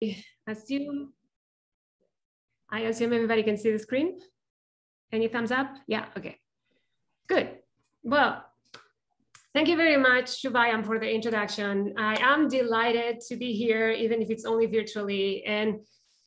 assume, I assume everybody can see the screen. Any thumbs up? Yeah, okay, good. Well, thank you very much, Subhayan, for the introduction. I am delighted to be here, even if it's only virtually. And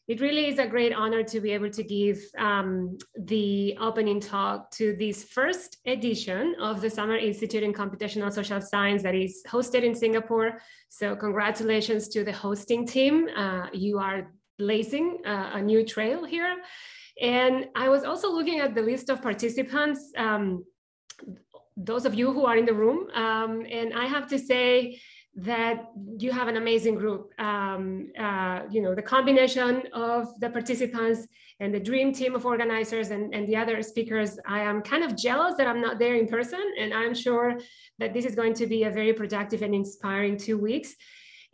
it really is a great honor to be able to give um, the opening talk to this first edition of the Summer Institute in Computational Social Science that is hosted in Singapore. So congratulations to the hosting team. Uh, you are blazing uh, a new trail here. And I was also looking at the list of participants, um, those of you who are in the room, um, and I have to say, that you have an amazing group. Um, uh, you know, the combination of the participants and the dream team of organizers and, and the other speakers, I am kind of jealous that I'm not there in person. And I'm sure that this is going to be a very productive and inspiring two weeks.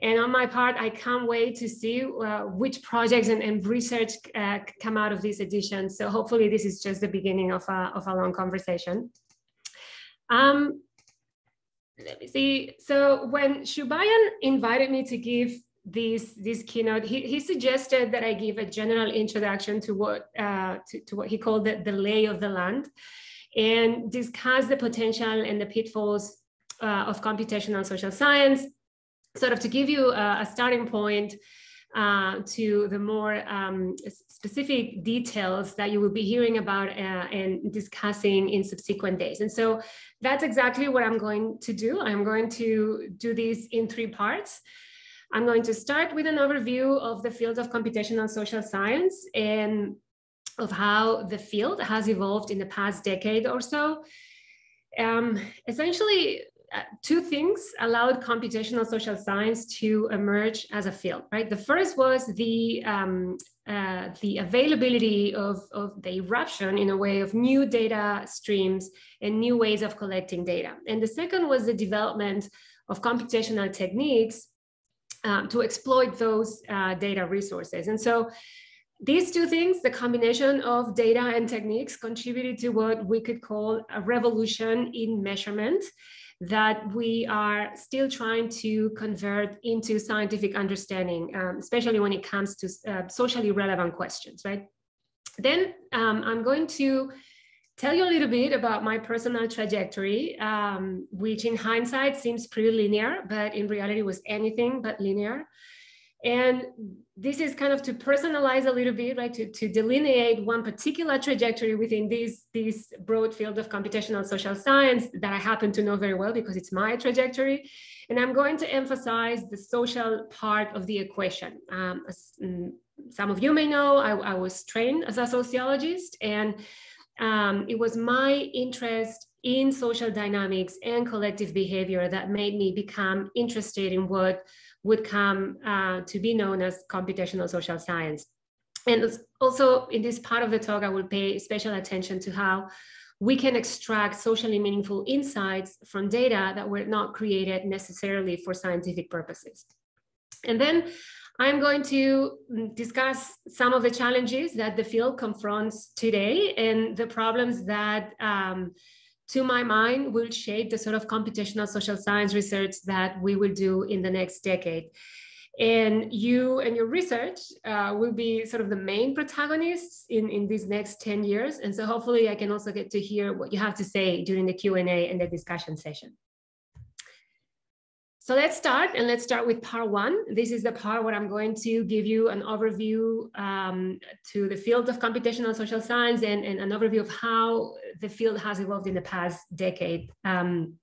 And on my part, I can't wait to see uh, which projects and, and research uh, come out of this edition. So hopefully this is just the beginning of a, of a long conversation. Um, let me see. So when Subhayan invited me to give this this keynote, he, he suggested that I give a general introduction to what uh, to, to what he called the, the lay of the land, and discuss the potential and the pitfalls uh, of computational social science, sort of to give you a, a starting point uh, to the more um, specific details that you will be hearing about uh, and discussing in subsequent days. And so that's exactly what I'm going to do. I'm going to do this in three parts. I'm going to start with an overview of the field of computational social science and of how the field has evolved in the past decade or so. Um, essentially, two things allowed computational social science to emerge as a field, right? The first was the um, uh, the availability of, of the eruption in a way of new data streams and new ways of collecting data. And the second was the development of computational techniques um, to exploit those uh, data resources. And so these two things, the combination of data and techniques contributed to what we could call a revolution in measurement that we are still trying to convert into scientific understanding, um, especially when it comes to uh, socially relevant questions, right? Then um, I'm going to tell you a little bit about my personal trajectory, um, which in hindsight seems pretty linear, but in reality was anything but linear. And this is kind of to personalize a little bit, right? To, to delineate one particular trajectory within this, this broad field of computational social science that I happen to know very well because it's my trajectory. And I'm going to emphasize the social part of the equation. Um, as, mm, some of you may know, I, I, was trained as a sociologist and um, it was my interest in social dynamics and collective behavior that made me become interested in what would come uh, to be known as computational social science. And also in this part of the talk, I will pay special attention to how we can extract socially meaningful insights from data that were not created necessarily for scientific purposes. And then I'm going to discuss some of the challenges that the field confronts today and the problems that um, to my mind, will shape the sort of computational social science research that we will do in the next decade. And you and your research uh, will be sort of the main protagonists in, in these next 10 years. And so hopefully I can also get to hear what you have to say during the Q&A and the discussion session. So let's start and let's start with part one. This is the part where I'm going to give you an overview um, to the field of computational social science and, and, an overview of how the field has evolved in the past decade. Um,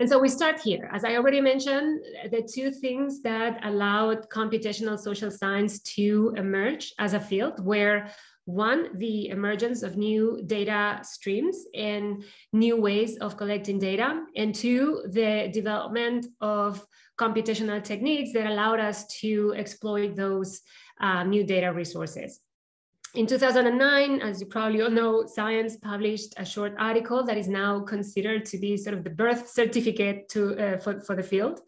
and so we start here. As I already mentioned, the two things that allowed computational social science to emerge as a field were one, the emergence of new data streams and new ways of collecting data. And two, the development of computational techniques that allowed us to exploit those uh, new data resources. In 2009, as you probably all know, Science published a short article that is now considered to be sort of the birth certificate to, uh, for, for the field.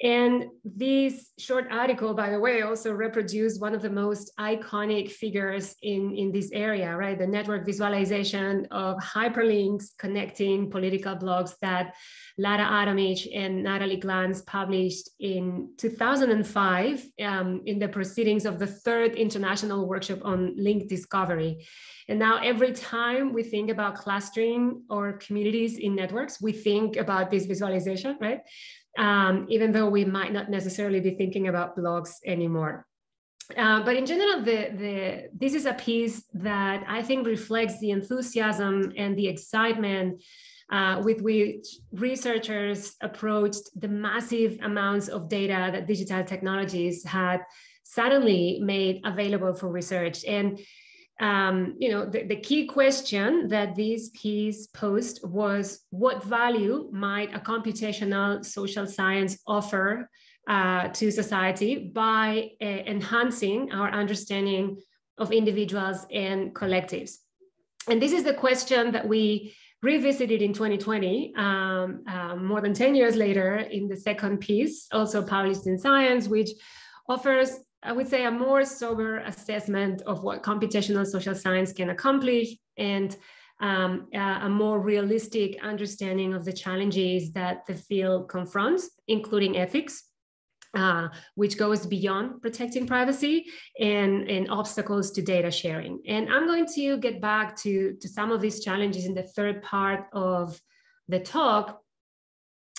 And this short article, by the way, also reproduced one of the most iconic figures in, in this area, right? The network visualization of hyperlinks connecting political blogs that Lada Adamic and Natalie Glance published in 2005 um, in the proceedings of the third international workshop on link discovery. And now every time we think about clustering or communities in networks, we think about this visualization, right? Um, even though we might not necessarily be thinking about blogs anymore. Uh, but in general, the, the, this is a piece that I think reflects the enthusiasm and the excitement uh, with which researchers approached the massive amounts of data that digital technologies had suddenly made available for research. And um, you know, the, the, key question that this piece posed was what value might a computational social science offer uh, to society by uh, enhancing our understanding of individuals and collectives? And this is the question that we revisited in 2020, um, uh, more than 10 years later, in the second piece, also published in Science, which offers, I would say, a more sober assessment of what computational social science can accomplish and um, a more realistic understanding of the challenges that the field confronts, including ethics, uh, which goes beyond protecting privacy and, and obstacles to data sharing. And I'm going to get back to, to some of these challenges in the third part of the talk.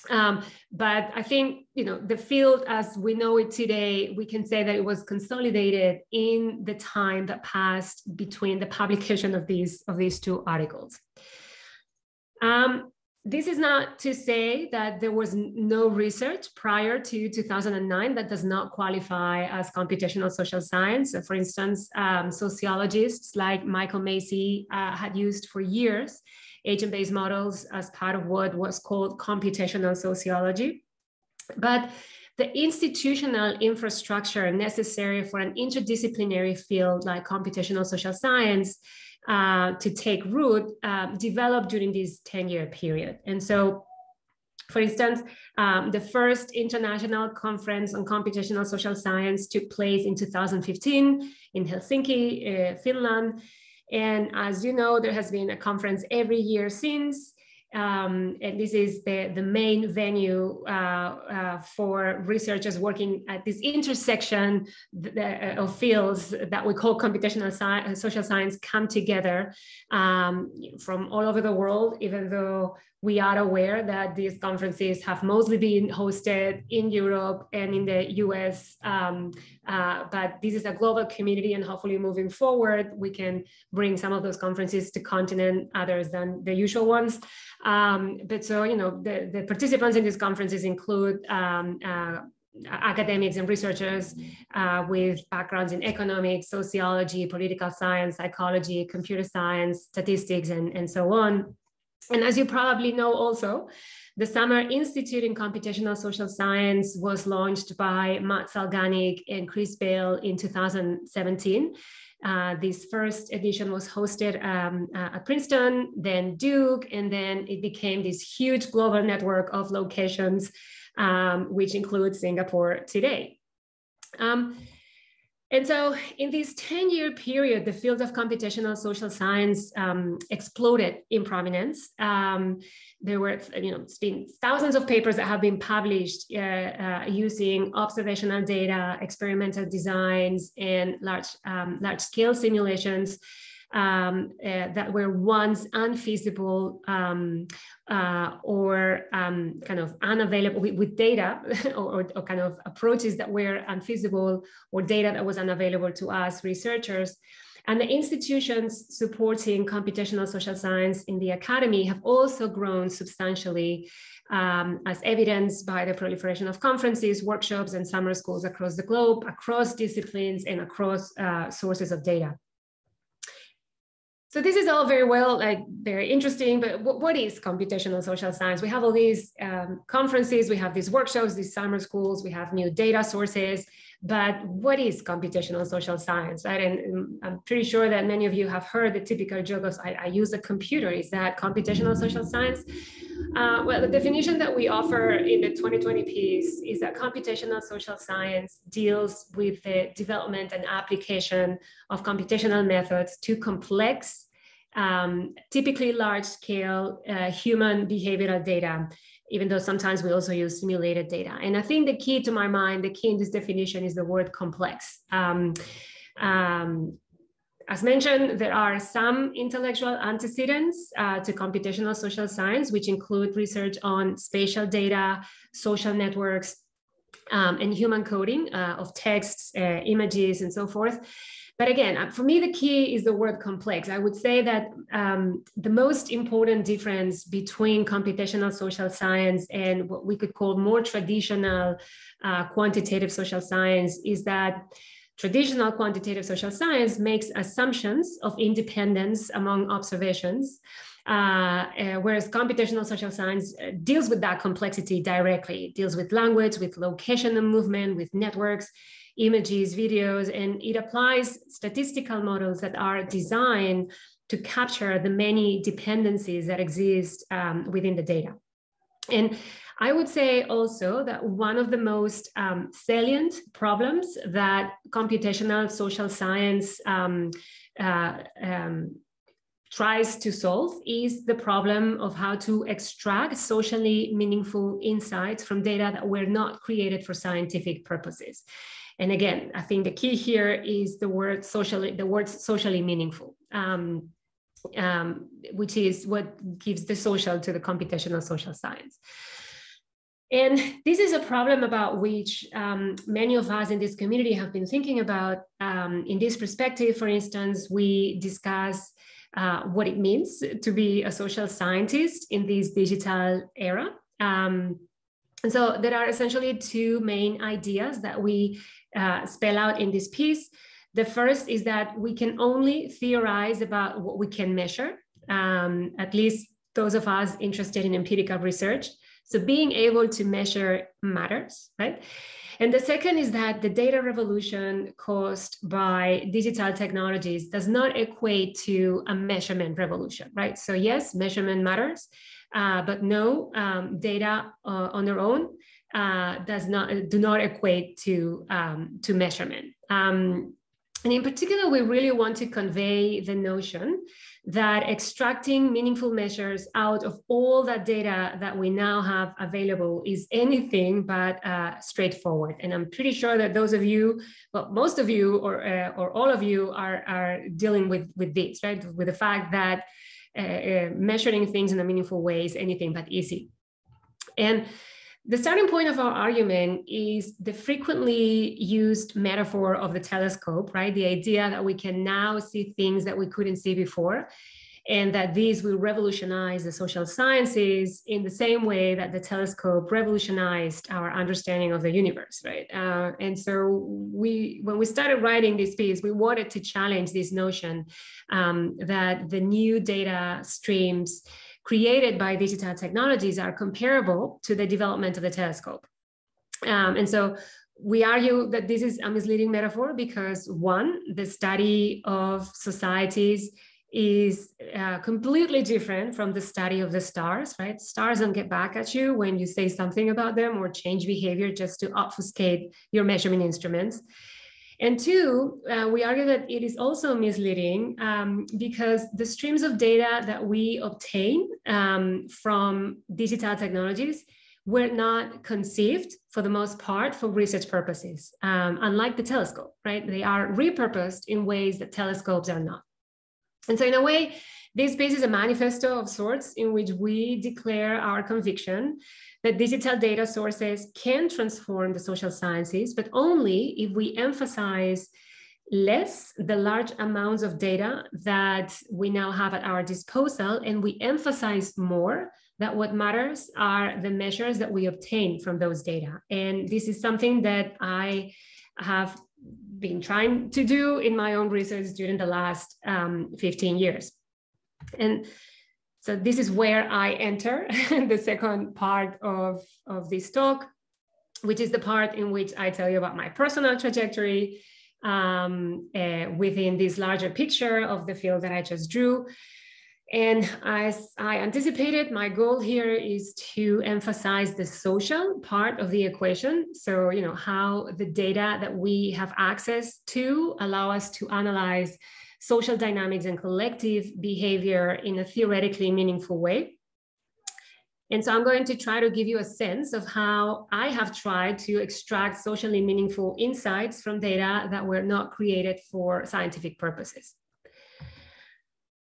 Um, but I think you know the field as we know it today, we can say that it was consolidated in the time that passed between the publication of these of these two articles. Um, this is not to say that there was no research prior to 2009 that does not qualify as computational social science. For instance, um, sociologists like Michael Macy uh, had used for years agent-based models as part of what was called computational sociology. But the institutional infrastructure necessary for an interdisciplinary field like computational social science uh, to take root uh, developed during this 10 year period. And so, for instance, um, the first international conference on computational social science took place in 2015 in Helsinki, uh, Finland. And as you know, there has been a conference every year since. Um, and this is the, the main venue uh, uh, for researchers working at this intersection uh, of fields that we call computational sci uh, social science come together um, from all over the world, even though we are aware that these conferences have mostly been hosted in Europe and in the US, um, uh, but this is a global community and hopefully moving forward, we can bring some of those conferences to continent others than the usual ones. Um, but so, you know, the, the participants in these conferences include um, uh, academics and researchers uh, with backgrounds in economics, sociology, political science, psychology, computer science, statistics, and, and so on. And as you probably know also, the Summer Institute in Computational Social Science was launched by Matt Salganik and Chris Bail in 2017. Uh, this first edition was hosted um, uh, at Princeton, then Duke, and then it became this huge global network of locations, um, which includes Singapore today. Um, and so in this 10 year period, the field of computational social science um, exploded in prominence. Um, there were, you know, it's been thousands of papers that have been published uh, uh, using observational data, experimental designs, and large, um, large scale simulations um, uh, that were once unfeasible um, uh, or um, kind of unavailable with, with data or, or, kind of approaches that were unfeasible or data that was unavailable to us researchers. And the institutions supporting computational social science in the academy have also grown substantially um, as evidenced by the proliferation of conferences, workshops, and summer schools across the globe, across disciplines, and across uh, sources of data. So this is all very well, like very interesting, but what, what is computational social science? We have all these um, conferences, we have these workshops, these summer schools, we have new data sources, but what is computational social science, right? And I'm pretty sure that many of you have heard the typical joke of, I, I use a computer. Is that computational social science? Uh, well, the definition that we offer in the 2020 piece is that computational social science deals with the development and application of computational methods to complex, um, typically large scale uh, human behavioral data even though sometimes we also use simulated data. And I think the key to my mind, the key in this definition is the word complex. Um, um, as mentioned, there are some intellectual antecedents uh, to computational social science, which include research on spatial data, social networks, um, and human coding uh, of texts, uh, images, and so forth. But again, uh, for me, the key is the word complex. I would say that um, the most important difference between computational social science and what we could call more traditional uh, quantitative social science is that traditional quantitative social science makes assumptions of independence among observations. Uh, uh, whereas computational social science uh, deals with that complexity directly, it deals with language, with location and movement, with networks, images, videos, and it applies statistical models that are designed to capture the many dependencies that exist um, within the data. And I would say also that one of the most um, salient problems that computational social science um, uh, um, tries to solve is the problem of how to extract socially meaningful insights from data that were not created for scientific purposes. And again, I think the key here is the word socially, the word socially meaningful, um, um, which is what gives the social to the computational social science. And this is a problem about which um, many of us in this community have been thinking about. Um, in this perspective, for instance, we discuss uh, what it means to be a social scientist in this digital era. Um, and so there are essentially two main ideas that we uh, spell out in this piece. The first is that we can only theorize about what we can measure, um, at least those of us interested in empirical research. So being able to measure matters, right? And the second is that the data revolution caused by digital technologies does not equate to a measurement revolution, right? So yes, measurement matters, uh, but no, um, data uh, on their own uh, does not do not equate to um, to measurement. Um, and in particular, we really want to convey the notion that extracting meaningful measures out of all that data that we now have available is anything but uh, straightforward. And I'm pretty sure that those of you, well, most of you or, uh, or all of you are, are dealing with, with this, right? With the fact that uh, uh measuring things in a meaningful way is anything but easy. And the starting point of our argument is the frequently used metaphor of the telescope, right? The idea that we can now see things that we couldn't see before, and that these will revolutionize the social sciences in the same way that the telescope revolutionized our understanding of the universe, right? Uh, and so we, when we started writing this piece, we wanted to challenge this notion um, that the new data streams created by digital technologies are comparable to the development of the telescope. Um, and so we argue that this is a misleading metaphor because one, the study of societies is uh, completely different from the study of the stars, right? Stars don't get back at you when you say something about them or change behavior just to obfuscate your measurement instruments. And two, uh, we argue that it is also misleading um, because the streams of data that we obtain um, from digital technologies were not conceived for the most part for research purposes, um, unlike the telescope, right? They are repurposed in ways that telescopes are not. And so in a way, this piece is a manifesto of sorts in which we declare our conviction that digital data sources can transform the social sciences, but only if we emphasize less the large amounts of data that we now have at our disposal, and we emphasize more that what matters are the measures that we obtain from those data. And this is something that I have been trying to do in my own research during the last um, 15 years. And so this is where I enter the second part of, of this talk. which is the part in which I tell you about my personal trajectory um, uh, within this larger picture of the field that I just drew. And as I anticipated, my goal here is to emphasize the social part of the equation. So, you know, how the data that we have access to allow us to analyze social dynamics and collective behavior in a theoretically meaningful way. And so I'm going to try to give you a sense of how I have tried to extract socially meaningful insights from data that were not created for scientific purposes.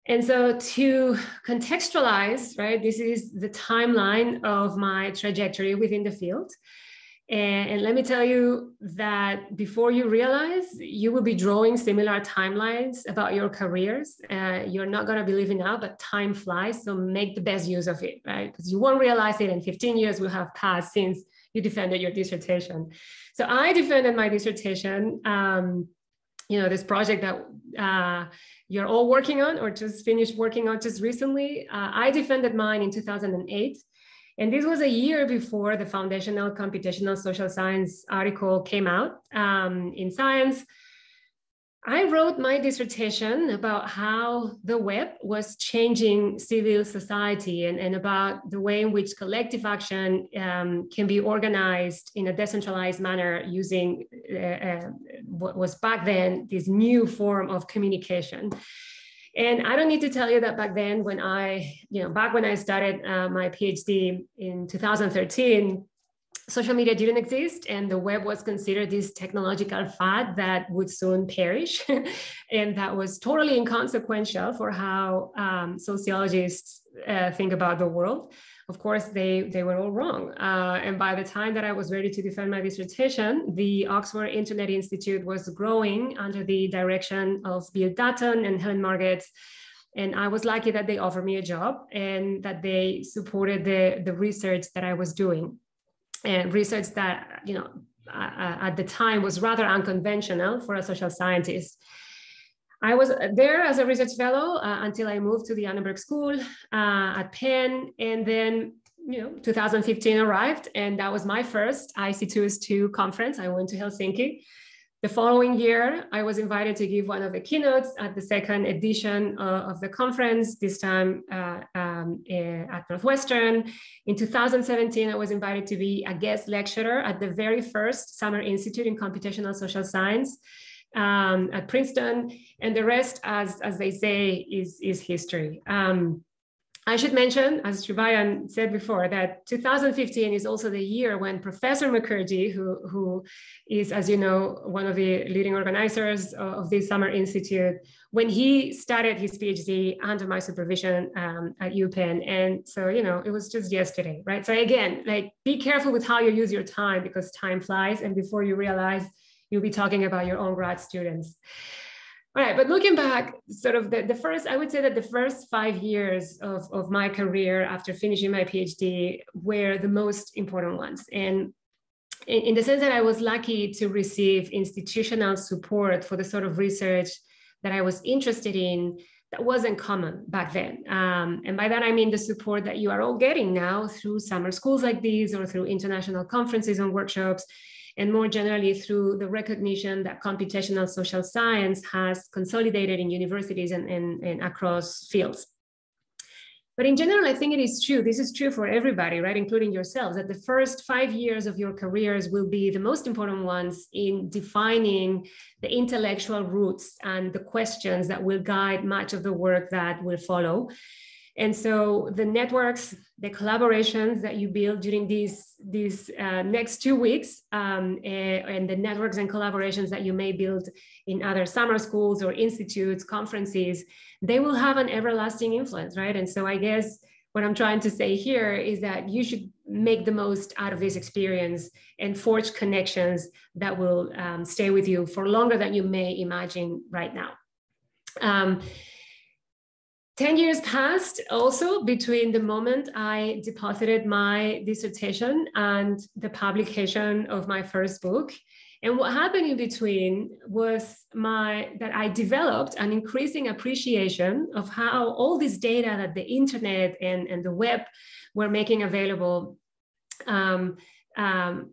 And so to contextualize, right, this is the timeline of my trajectory within the field. And, and, let me tell you that before you realize, you will be drawing similar timelines about your careers. Uh, you're not going to believe it now, but time flies. So make the best use of it, right? Because you won't realize it, and 15 years will have passed since you defended your dissertation. So I defended my dissertation. Um, you know, this project that uh, you're all working on or just finished working on just recently. Uh, I defended mine in 2008. And this was a year before the foundational computational social science article came out um, in Science. I wrote my dissertation about how the web was changing civil society and, and about the way in which collective action um, can be organized in a decentralized manner using uh, uh, what was back then this new form of communication. And I don't need to tell you that back then, when I, you know, back when I started uh, my PhD in 2013, social media didn't exist and the web was considered this technological fad that would soon perish. And that was totally inconsequential for how um, sociologists uh, think about the world of course they they were all wrong. Uh, and by the time that i was ready to defend my dissertation the oxford internet institute was growing under the direction of bill dutton and helen margetts and i was lucky that they offered me a job and that they supported the, the research that i was doing. And research that you know uh, at the time was rather unconventional for a social scientist. I was there as a research fellow uh, until I moved to the Annenberg School uh, at Penn, and then you know 2015 arrived, and that was my first IC2S2 conference. I went to Helsinki the following year, I was invited to give one of the keynotes at the second edition uh, of the conference, this time uh, um, eh, at Northwestern. In 2017, I was invited to be a guest lecturer at the very first Summer Institute in Computational Social Science um, at Princeton. And the rest, as, as they say, is, is history. Um, I should mention, as Subhayan said before, that 2015 is also the year when Professor Mukerjee, who, who is, as you know, one of the leading organizers of this Summer Institute, when he started his PhD under my supervision um, at UPenn. And so, you know, it was just yesterday, right? So again, like be careful with how you use your time because time flies. And before you realize, you'll be talking about your own grad students. All right, but looking back, sort of the, the first, I would say that the first five years of, of my career after finishing my PhD were the most important ones. And in, in the sense that I was lucky to receive institutional support for the sort of research that I was interested in that wasn't common back then. Um, and by that, I mean the support that you are all getting now through summer schools like these or through international conferences and workshops and more generally through the recognition that computational social science has consolidated in universities and, and, and across fields. But in general, I think it is true. This is true for everybody, right? Including yourselves, that the first five years of your careers will be the most important ones in defining the intellectual roots and the questions that will guide much of the work that will follow. And so the networks, the collaborations that you build during these, these uh, next two weeks, um, and the networks and collaborations that you may build in other summer schools or institutes, conferences, they will have an everlasting influence, right? And so I guess what I'm trying to say here is that you should make the most out of this experience and forge connections that will um, stay with you for longer than you may imagine right now. Um, 10 years passed also between the moment I deposited my dissertation and the publication of my first book. And what happened in between was my that I developed an increasing appreciation of how all this data that the internet and, and the web were making available um, um,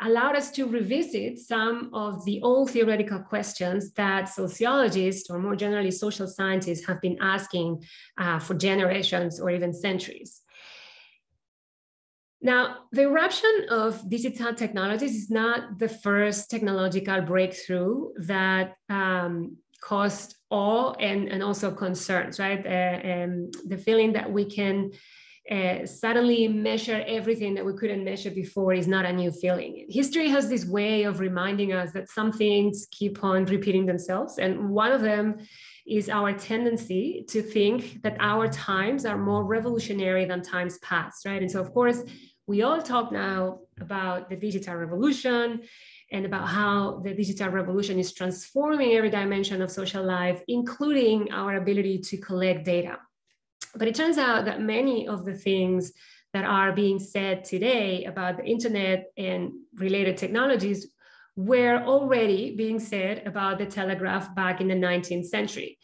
allowed us to revisit some of the old theoretical questions that sociologists, or more generally social scientists, have been asking uh, for generations or even centuries. Now, the eruption of digital technologies is not the first technological breakthrough that um, caused awe and, and also concerns, right? Uh, um, the feeling that we can uh, suddenly measure everything that we couldn't measure before is not a new feeling. History has this way of reminding us that some things keep on repeating themselves. And one of them is our tendency to think that our times are more revolutionary than times past, right? And so, of course, we all talk now about the digital revolution and about how the digital revolution is transforming every dimension of social life, including our ability to collect data. But it turns out that many of the things that are being said today about the internet and related technologies were already being said about the telegraph back in the 19th century.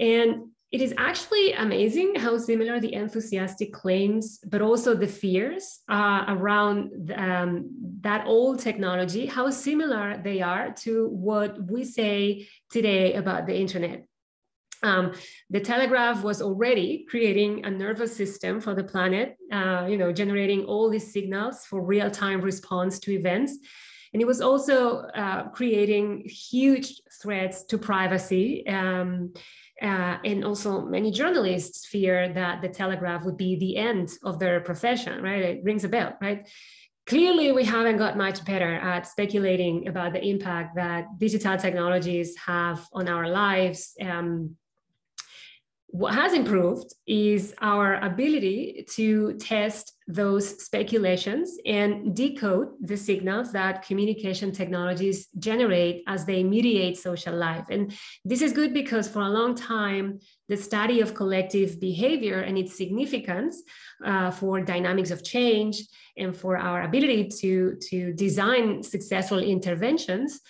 And it is actually amazing how similar the enthusiastic claims, but also the fears uh, around um, that old technology, how similar they are to what we say today about the internet. Um, the telegraph was already creating a nervous system for the planet, uh, you know, generating all these signals for real-time response to events. And it was also uh, creating huge threats to privacy. Um, uh, and also many journalists fear that the telegraph would be the end of their profession, right? It rings a bell, right? Clearly, we haven't got much better at speculating about the impact that digital technologies have on our lives. Um, what has improved is our ability to test those speculations and decode the signals that communication technologies generate as they mediate social life. And this is good because for a long time, the study of collective behavior and its significance uh, for dynamics of change and for our ability to, to design successful interventions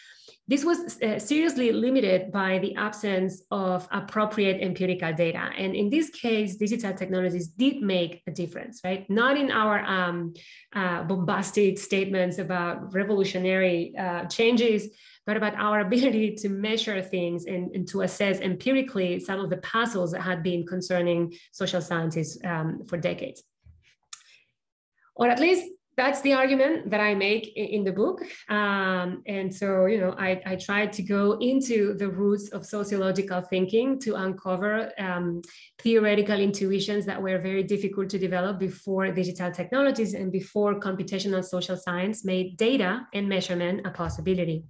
this was uh, seriously limited by the absence of appropriate empirical data. And in this case, digital technologies did make a difference, right? Not in our um, uh, bombastic statements about revolutionary uh, changes, but about our ability to measure things and, and, to assess empirically some of the puzzles that had been concerning social scientists um, for decades. Or at least that's the argument that I make in the book. Um, and so, you know, I, I tried to go into the roots of sociological thinking to uncover um, theoretical intuitions that were very difficult to develop before digital technologies and before computational social science made data and measurement a possibility.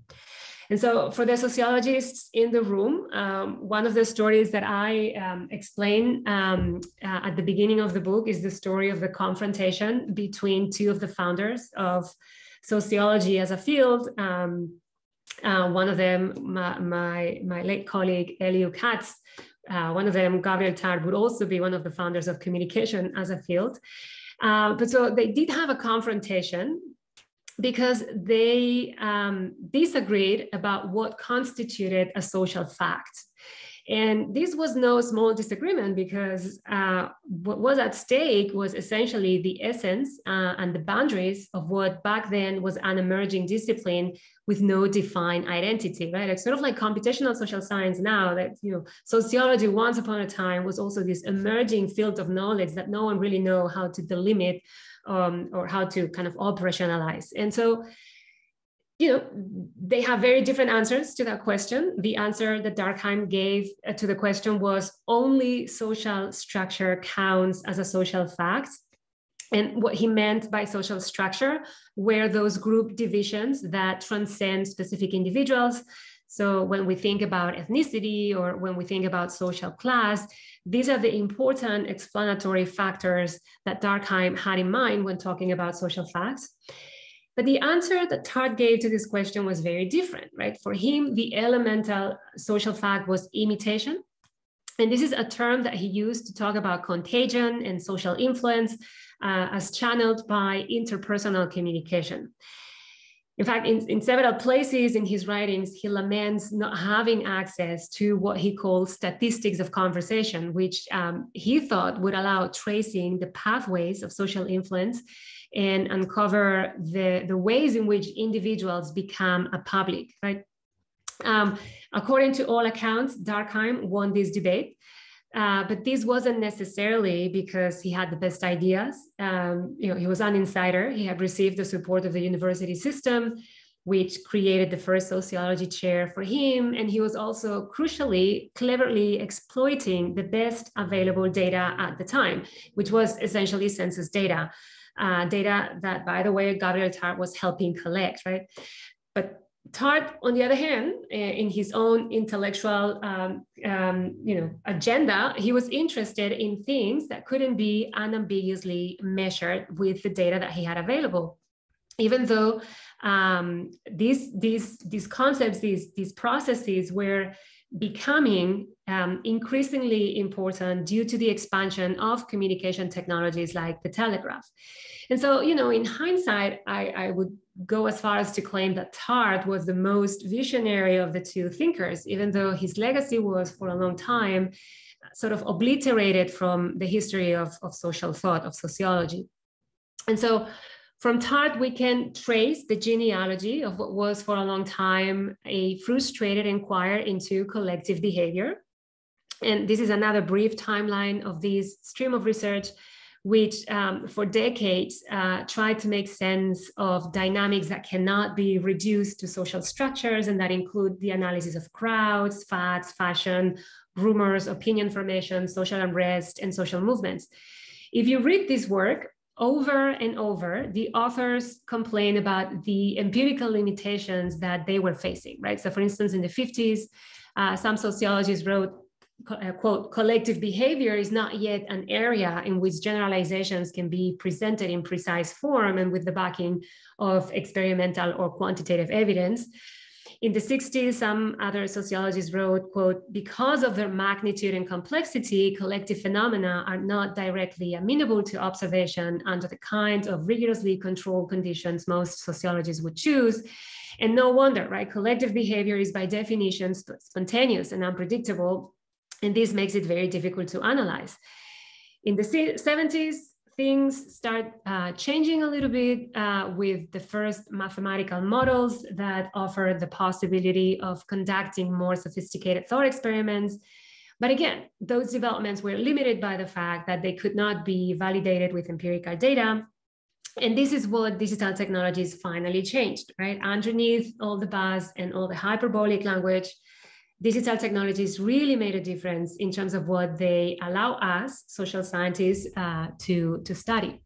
And so, for the sociologists in the room, um, one of the stories that I um, explain um, uh, at the beginning of the book is the story of the confrontation between two of the founders of sociology as a field. Um, uh, one of them, my, my, my, late colleague, Elihu Katz, uh, one of them, Gabriel Tarde, would also be one of the founders of communication as a field. Uh, but so they did have a confrontation because they um, disagreed about what constituted a social fact. And this was no small disagreement because uh, what was at stake was essentially the essence uh, and the boundaries of what back then was an emerging discipline with no defined identity, right? It's sort of like computational social science now that, you know, sociology once upon a time was also this emerging field of knowledge that no one really know how to delimit um, or how to kind of operationalize. And so, you know, they have very different answers to that question. The answer that Durkheim gave uh, to the question was only social structure counts as a social fact. And what he meant by social structure were those group divisions that transcend specific individuals. So when we think about ethnicity or when we think about social class, these are the important explanatory factors that Durkheim had in mind when talking about social facts. But the answer that Tarde gave to this question was very different, right? For him, the elemental social fact was imitation. And this is a term that he used to talk about contagion and social influence uh, as channeled by interpersonal communication. In fact, in, in several places in his writings, he laments not having access to what he calls statistics of conversation, which um, he thought would allow tracing the pathways of social influence and uncover the, the ways in which individuals become a public, right? Um, according to all accounts, Durkheim won this debate. Uh, but this wasn't necessarily because he had the best ideas. Um, you know, he was an insider. He had received the support of the university system, which created the first sociology chair for him. And he was also crucially, cleverly exploiting the best available data at the time, which was essentially census data, uh, data that, by the way, Gabriel Tarde was helping collect, right? But Tarde, on the other hand, eh, in his own intellectual, um, um, you know, agenda, he was interested in things that couldn't be unambiguously measured with the data that he had available. Even though um, these these these concepts, these these processes were becoming um, increasingly important due to the expansion of communication technologies like the telegraph. And so, you know, in hindsight, I, I would go as far as to claim that Tarde was the most visionary of the two thinkers, even though his legacy was for a long time sort of obliterated from the history of, of social thought, of sociology. And so from Tarde, we can trace the genealogy of what was for a long time a frustrated inquiry into collective behavior. And this is another brief timeline of this stream of research, which um, for decades uh, tried to make sense of dynamics that cannot be reduced to social structures and that include the analysis of crowds, fads, fashion, rumors, opinion formation, social unrest, and social movements. If you read this work, over and over, the authors complain about the empirical limitations that they were facing, right? So, for instance, in the 50s, uh, some sociologists wrote, Uh, quote, collective behavior is not yet an area in which generalizations can be presented in precise form and with the backing of experimental or quantitative evidence. In the 60s, some other sociologists wrote, quote, because of their magnitude and complexity, collective phenomena are not directly amenable to observation under the kind of rigorously controlled conditions most sociologists would choose. And no wonder, right? Collective behavior is by definition spontaneous and unpredictable. And this makes it very difficult to analyze. In the 70s, things start uh, changing a little bit uh, with the first mathematical models that offer the possibility of conducting more sophisticated thought experiments. But again, those developments were limited by the fact that they could not be validated with empirical data. And this is what digital technologies finally changed, right? Underneath all the buzz and all the hyperbolic language, digital technologies really made a difference in terms of what they allow us, social scientists, uh, to, to study.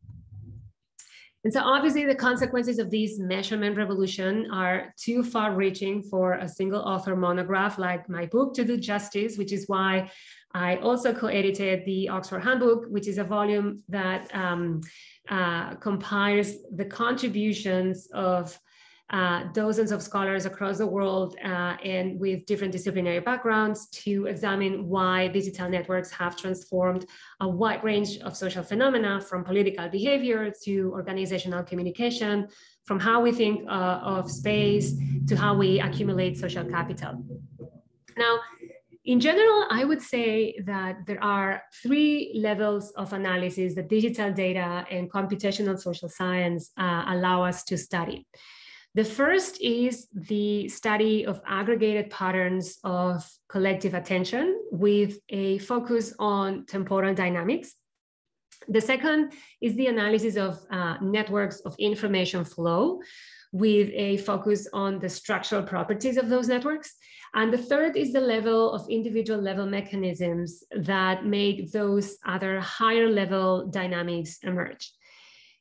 And so obviously the consequences of this measurement revolution are too far reaching for a single author monograph like my book to do justice, which is why I also co-edited the Oxford Handbook, which is a volume that um, uh, compiles the contributions of uh, dozens of scholars across the world uh, and with different disciplinary backgrounds to examine why digital networks have transformed a wide range of social phenomena from political behavior to organizational communication, from how we think uh, of space to how we accumulate social capital. Now, in general, I would say that there are three levels of analysis that digital data and computational social science uh, allow us to study. The first is the study of aggregated patterns of collective attention with a focus on temporal dynamics. The second is the analysis of uh, networks of information flow with a focus on the structural properties of those networks. And the third is the level of individual level mechanisms that make those other higher level dynamics emerge.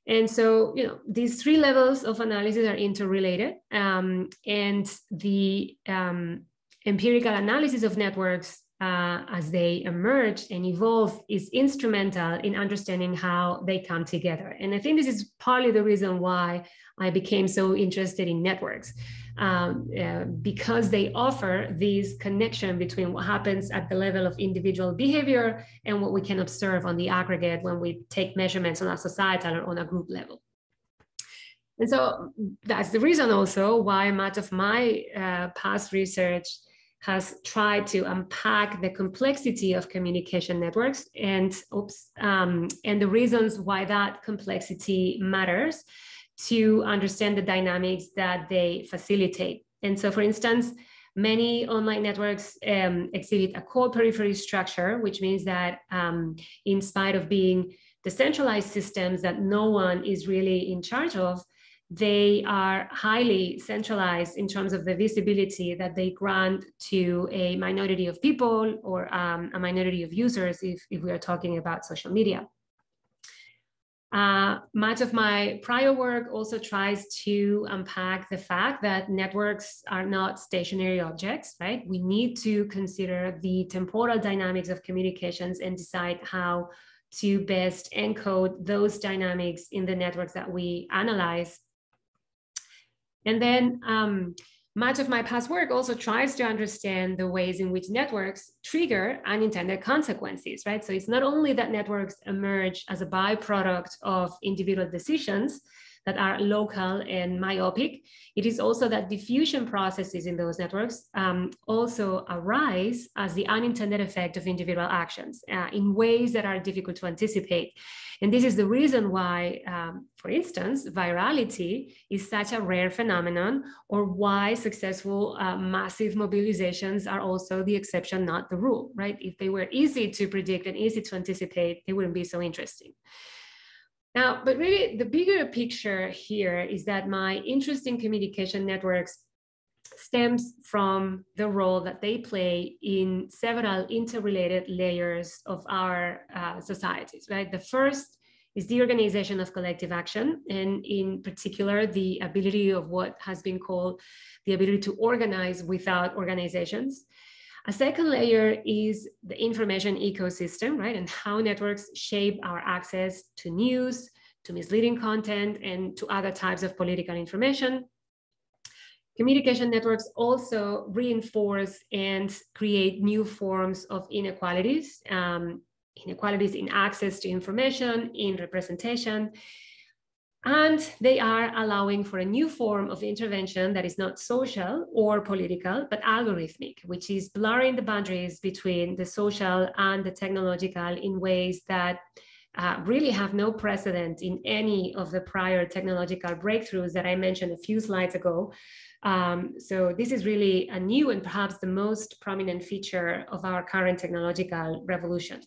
And so, you know, these three levels of analysis are interrelated. Um, and the um, empirical analysis of networks uh, as they emerge and evolve is instrumental in understanding how they come together. And I think this is partly the reason why I became so interested in networks um, uh, because they offer this connection between what happens at the level of individual behavior and what we can observe on the aggregate when we take measurements on a societal or on a group level. And so that's the reason also why much of my uh, past research has tried to unpack the complexity of communication networks and oops, um, and the reasons why that complexity matters to understand the dynamics that they facilitate. And so, for instance, many online networks um, exhibit a core periphery structure, which means that um, in spite of being decentralized systems that no one is really in charge of, they are highly centralized in terms of the visibility that they grant to a minority of people or um, a minority of users if, if we are talking about social media. Uh, much of my prior work also tries to unpack the fact that networks are not stationary objects, right? We need to consider the temporal dynamics of communications and decide how to best encode those dynamics in the networks that we analyze and then um, much of my past work also tries to understand the ways in which networks trigger unintended consequences, right? So it's not only that networks emerge as a byproduct of individual decisions, that are local and myopic. It is also that diffusion processes in those networks um, also arise as the unintended effect of individual actions uh, in ways that are difficult to anticipate. And this is the reason why, um, for instance, virality is such a rare phenomenon, or why successful uh, massive mobilizations are also the exception, not the rule, right? If they were easy to predict and easy to anticipate, they wouldn't be so interesting. Now, but really the bigger picture here is that my interest in communication networks stems from the role that they play in several interrelated layers of our uh, societies, right? The first is the organization of collective action, and in particular, the ability of what has been called the ability to organize without organizations. A second layer is the information ecosystem, right? And how networks shape our access to news, to misleading content, and to other types of political information. Communication networks also reinforce and create new forms of inequalities, um, inequalities in access to information, in representation, and they are allowing for a new form of intervention that is not social or political, but algorithmic, which is blurring the boundaries between the social and the technological in ways that uh, really have no precedent in any of the prior technological breakthroughs that I mentioned a few slides ago. Um, so this is really a new and perhaps the most prominent feature of our current technological revolution.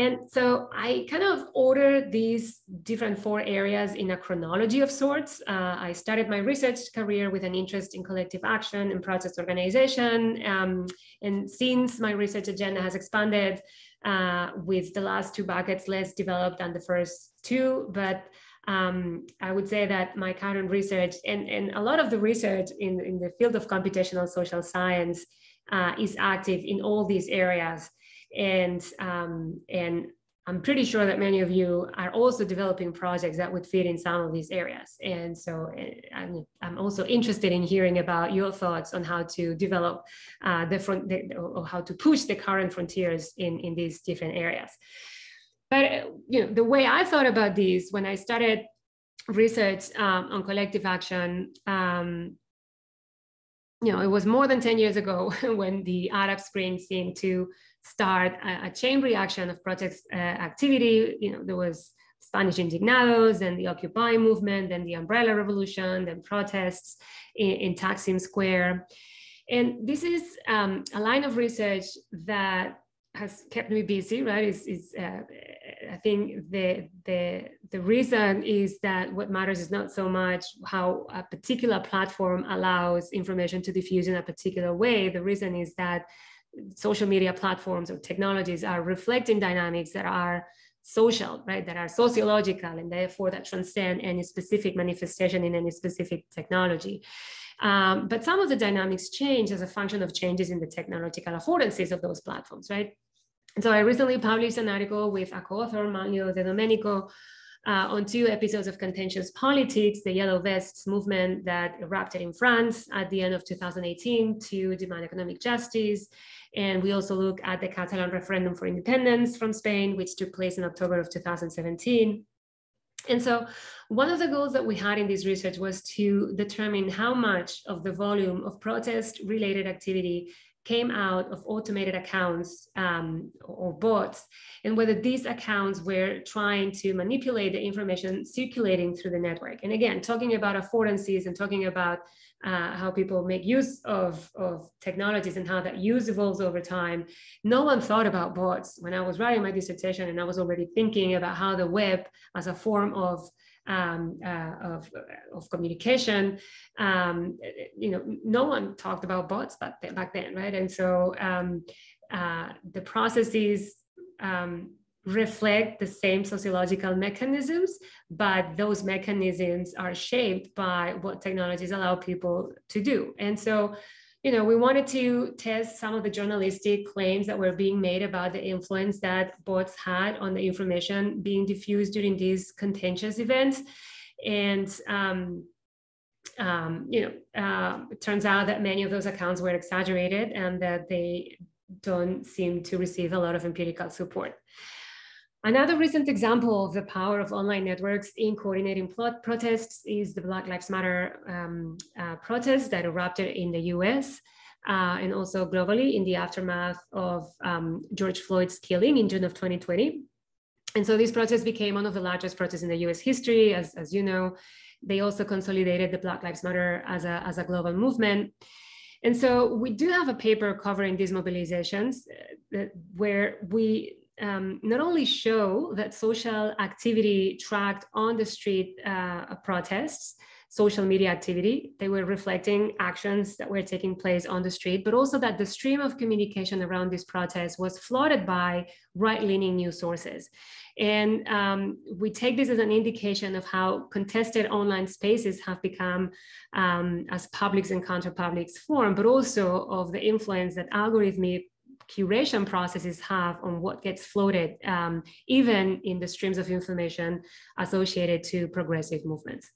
And so I kind of ordered these different four areas in a chronology of sorts. Uh, I started my research career with an interest in collective action and process organization. Um, and since my research agenda has expanded uh, with the last two buckets less developed than the first two, but um, I would say that my current research and, and a lot of the research in, in the field of computational social science uh, is active in all these areas and um, and I'm pretty sure that many of you are also developing projects that would fit in some of these areas. And so eh, I'm, I'm also interested in hearing about your thoughts on how to develop uh, the front, the, or how to push the current frontiers in, in these different areas. But you know, the way I thought about these when I started research um, on collective action, um, you know, it was more than 10 years ago when the Arab Spring seemed to start a, a chain reaction of protest uh, activity. You know, there was Spanish indignados, and the Occupy movement, then the Umbrella Revolution, then protests in, in Taksim Square. And this is um, a line of research that has kept me busy, right? Is, is uh, I think the, the, the reason is that what matters is not so much how a particular platform allows information to diffuse in a particular way. The reason is that social media platforms or technologies are reflecting dynamics that are social, right, that are sociological and therefore that transcend any specific manifestation in any specific technology. Um, but some of the dynamics change as a function of changes in the technological affordances of those platforms, right? And so I recently published an article with a co-author, Manlio De Domenico, uh, on two episodes of Contentious Politics, the Yellow Vests movement that erupted in France at the end of 2018 to demand economic justice, and we also look at the Catalan referendum for independence from Spain, which took place in October of 2017. And so one of the goals that we had in this research was to determine how much of the volume of protest related activity came out of automated accounts um, or bots, and whether these accounts were trying to manipulate the information circulating through the network. And again, talking about affordances and talking about uh, how people make use of, of technologies and how that use evolves over time. No one thought about bots when I was writing my dissertation, and I was already thinking about how the web, as a form of um, uh, of, of communication. Um, you know, no one talked about bots back then, back then right? And so um, uh, the processes um, reflect the same sociological mechanisms, but those mechanisms are shaped by what technologies allow people to do. And so you know, we wanted to test some of the journalistic claims that were being made about the influence that bots had on the information being diffused during these contentious events. And, um, um, you know, uh, it turns out that many of those accounts were exaggerated and that they don't seem to receive a lot of empirical support. Another recent example of the power of online networks in coordinating plot protests is the Black Lives Matter um, uh, protests that erupted in the US uh, and also globally in the aftermath of um, George Floyd's killing in June of 2020. And so these protests became one of the largest protests in the US history, as, as you know. They also consolidated the Black Lives Matter as a, as a global movement. And so we do have a paper covering these mobilizations uh, where we um, not only show that social activity tracked on the street uh, protests, social media activity, they were reflecting actions that were taking place on the street, but also that the stream of communication around these protests was flooded by right-leaning news sources. And um, we take this as an indication of how contested online spaces have become um, as publics and counter-publics form, but also of the influence that algorithmic curation processes have on what gets floated, um, even in the streams of information associated to progressive movements.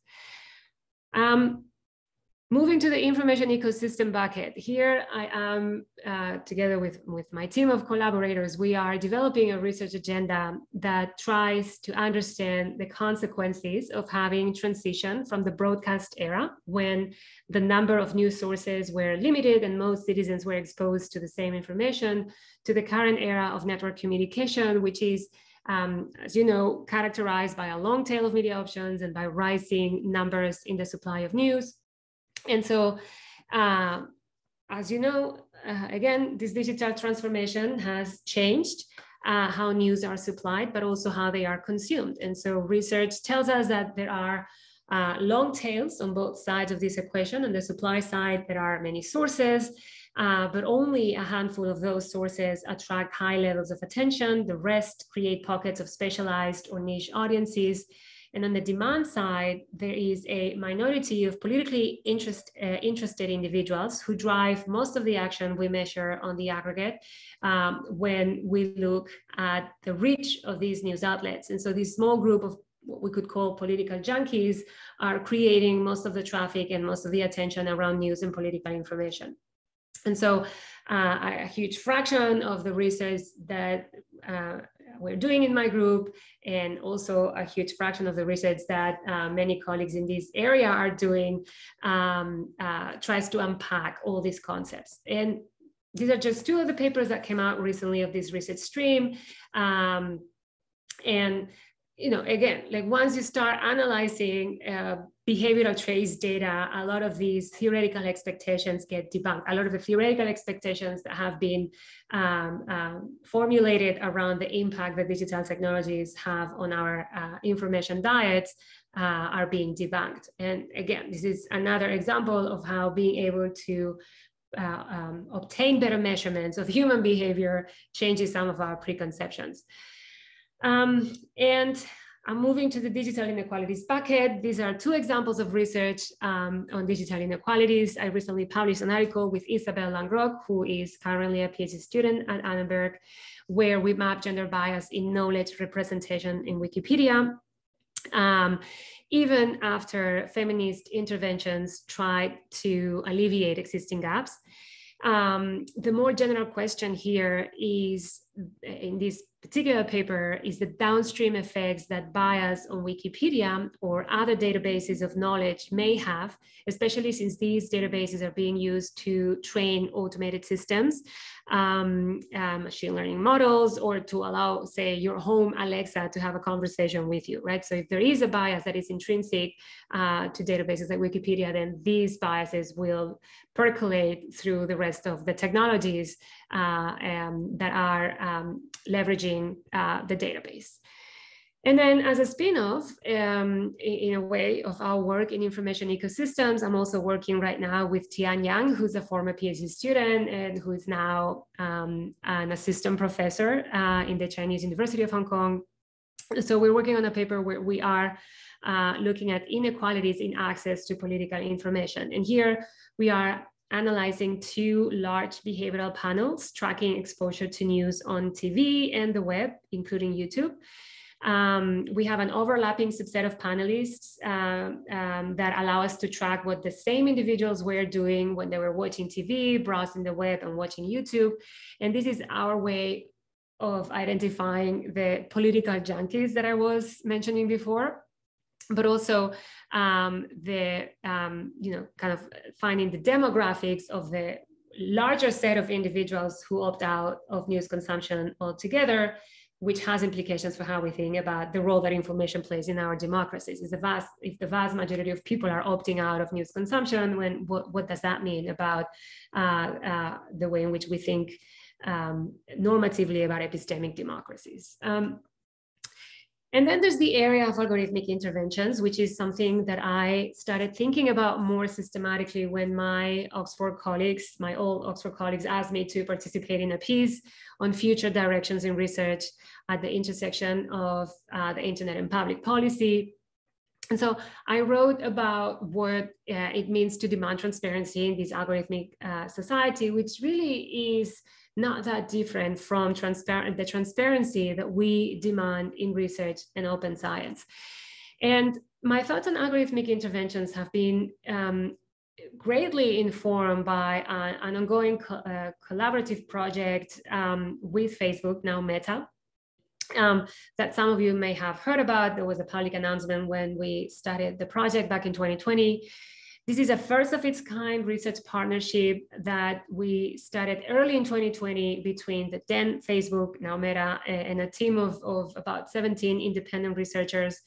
Um, Moving to the information ecosystem bucket, here I am uh, together with, with my team of collaborators, we are developing a research agenda that tries to understand the consequences of having transition from the broadcast era when the number of news sources were limited and most citizens were exposed to the same information to the current era of network communication, which is um, as you know, characterized by a long tail of media options and by rising numbers in the supply of news and so, uh, as you know, uh, again, this digital transformation has changed uh, how news are supplied, but also how they are consumed. And so research tells us that there are uh, long tails on both sides of this equation. On the supply side, there are many sources, uh, but only a handful of those sources attract high levels of attention. The rest create pockets of specialized or niche audiences and on the demand side, there is a minority of politically interest, uh, interested individuals who drive most of the action we measure on the aggregate um, when we look at the reach of these news outlets. And so this small group of what we could call political junkies are creating most of the traffic and most of the attention around news and political information. And so uh, a huge fraction of the research that uh, we're doing in my group, and also a huge fraction of the research that uh, many colleagues in this area are doing um, uh, tries to unpack all these concepts. And these are just two of the papers that came out recently of this research stream. Um, and you know, again, like once you start analyzing uh, behavioral trace data, a lot of these theoretical expectations get debunked. A lot of the theoretical expectations that have been um, um, formulated around the impact that digital technologies have on our uh, information diets uh, are being debunked. And again, this is another example of how being able to uh, um, obtain better measurements of human behavior changes some of our preconceptions. Um, and I'm moving to the digital inequalities bucket. These are two examples of research um, on digital inequalities. I recently published an article with Isabel Langrock, who is currently a PhD student at Annenberg, where we map gender bias in knowledge representation in Wikipedia. Um, even after feminist interventions tried to alleviate existing gaps. Um, the more general question here is in this particular paper is the downstream effects that bias on Wikipedia or other databases of knowledge may have, especially since these databases are being used to train automated systems, um, uh, machine learning models, or to allow, say, your home Alexa to have a conversation with you, right? So if there is a bias that is intrinsic uh, to databases like Wikipedia, then these biases will percolate through the rest of the technologies uh, um, that are um, leveraging uh, the database. And then as a spin-off, um, in a way of our work in information ecosystems, I'm also working right now with Tian Yang, who's a former PhD student and who is now um, an assistant professor uh, in the Chinese University of Hong Kong. So we're working on a paper where we are uh, looking at inequalities in access to political information. And here we are analyzing two large behavioral panels tracking exposure to news on TV and the web, including YouTube. Um, we have an overlapping subset of panelists uh, um, that allow us to track what the same individuals were doing when they were watching TV, browsing the web, and watching YouTube. And this is our way of identifying the political junkies that I was mentioning before but also um, the um, you know kind of finding the demographics of the larger set of individuals who opt out of news consumption altogether which has implications for how we think about the role that information plays in our democracies. Is the vast, if the vast majority of people are opting out of news consumption, when what, what does that mean about uh, uh, the way in which we think um, normatively about epistemic democracies? Um, and then there's the area of algorithmic interventions, which is something that I started thinking about more systematically when my Oxford colleagues, my old Oxford colleagues, asked me to participate in a piece on future directions in research at the intersection of uh, the internet and public policy. And so I wrote about what uh, it means to demand transparency in this algorithmic uh, society, which really is not that different from transparent the transparency that we demand in research and open science. And my thoughts on algorithmic interventions have been um, greatly informed by uh, an ongoing co uh, collaborative project um, with Facebook, now Meta, um, that some of you may have heard about. There was a public announcement when we started the project back in 2020. This is a first of its kind research partnership that we started early in 2020 between the then Facebook, now Meta, and a team of, of about 17 independent researchers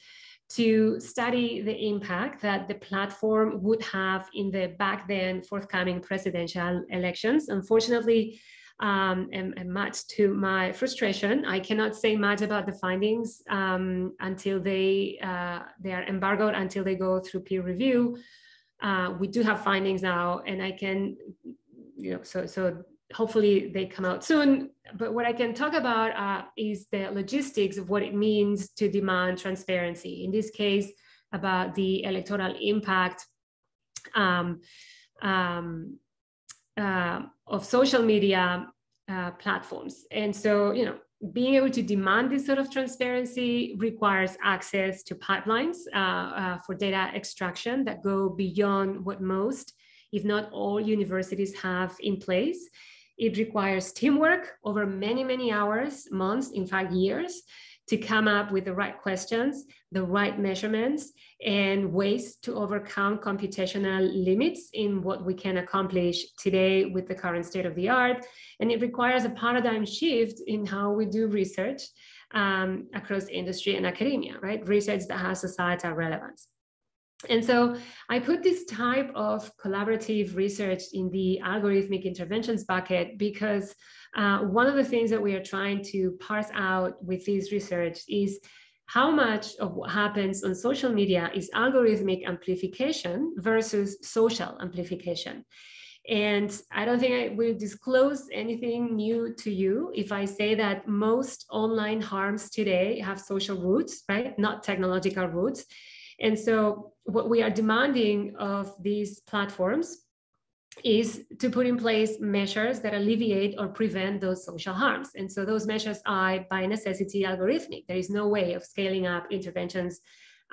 to study the impact that the platform would have in the back then forthcoming presidential elections. Unfortunately, um, and, and, much to my frustration, I cannot say much about the findings um, until they uh, they are embargoed until they go through peer review. Uh, we do have findings now, and I can, you know, so so hopefully they come out soon. But what I can talk about uh, is the logistics of what it means to demand transparency. In this case, about the electoral impact um, um, uh, of social media uh, platforms. And so, you know, being able to demand this sort of transparency requires access to pipelines uh, uh, for data extraction that go beyond what most, if not all, universities have in place. It requires teamwork over many, many hours, months, in fact, years, to come up with the right questions, the right measurements, and ways to overcome computational limits in what we can accomplish today with the current state of the art. And it requires a paradigm shift in how we do research um, across industry and academia, right? Research that has societal relevance. And so I put this type of collaborative research in the algorithmic interventions bucket because uh, one of the things that we are trying to parse out with this research is how much of what happens on social media is algorithmic amplification versus social amplification. And I don't think I will disclose anything new to you if I say that most online harms today have social roots, right? Not technological roots. And so, what we are demanding of these platforms is to put in place measures that alleviate or prevent those social harms. And so those measures are by necessity algorithmic. There is no way of scaling up interventions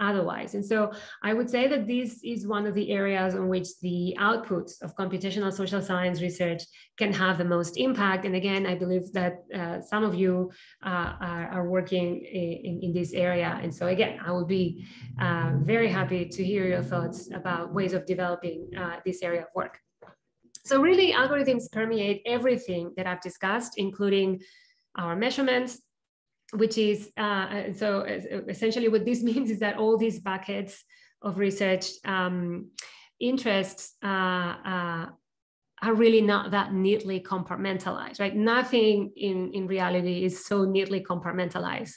otherwise. And so I would say that this is one of the areas on which the outputs of computational social science research can have the most impact. And again, I believe that uh, some of you uh, are, are, working in, in, this area. And so again, I would be uh, very happy to hear your thoughts about ways of developing uh, this area of work. So really algorithms permeate everything that I've discussed, including our measurements, which is, uh, so essentially what this means is that all these buckets of research um, interests uh, uh, are really not that neatly compartmentalized, right? Nothing in, in reality is so neatly compartmentalized.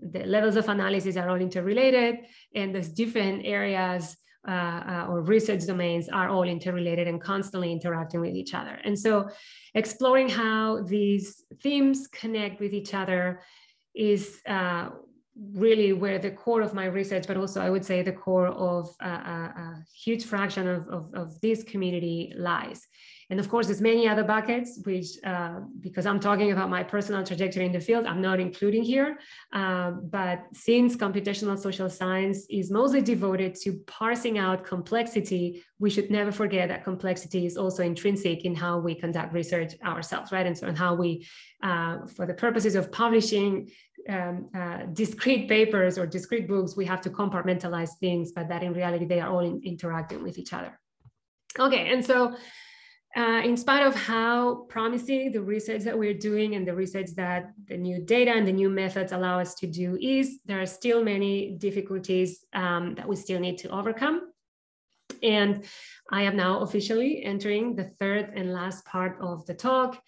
The levels of analysis are all interrelated and those different areas uh, uh, or research domains are all interrelated and constantly interacting with each other. And so exploring how these themes connect with each other is uh, really where the core of my research, but also I would say the core of a, a, a huge fraction of, of, of, this community lies. And of course, there's many other buckets, which uh, because I'm talking about my personal trajectory in the field, I'm not including here. Uh, but since computational social science is mostly devoted to parsing out complexity, we should never forget that complexity is also intrinsic in how we conduct research ourselves, right? And so, and how we, uh, for the purposes of publishing um, uh, discrete papers or discrete books, we have to compartmentalize things, but that in reality, they are all in, interacting with each other. Okay, and so uh, in spite of how promising the research that we're doing and the research that the new data and the new methods allow us to do is, there are still many difficulties um, that we still need to overcome. And I am now officially entering the third and last part of the talk.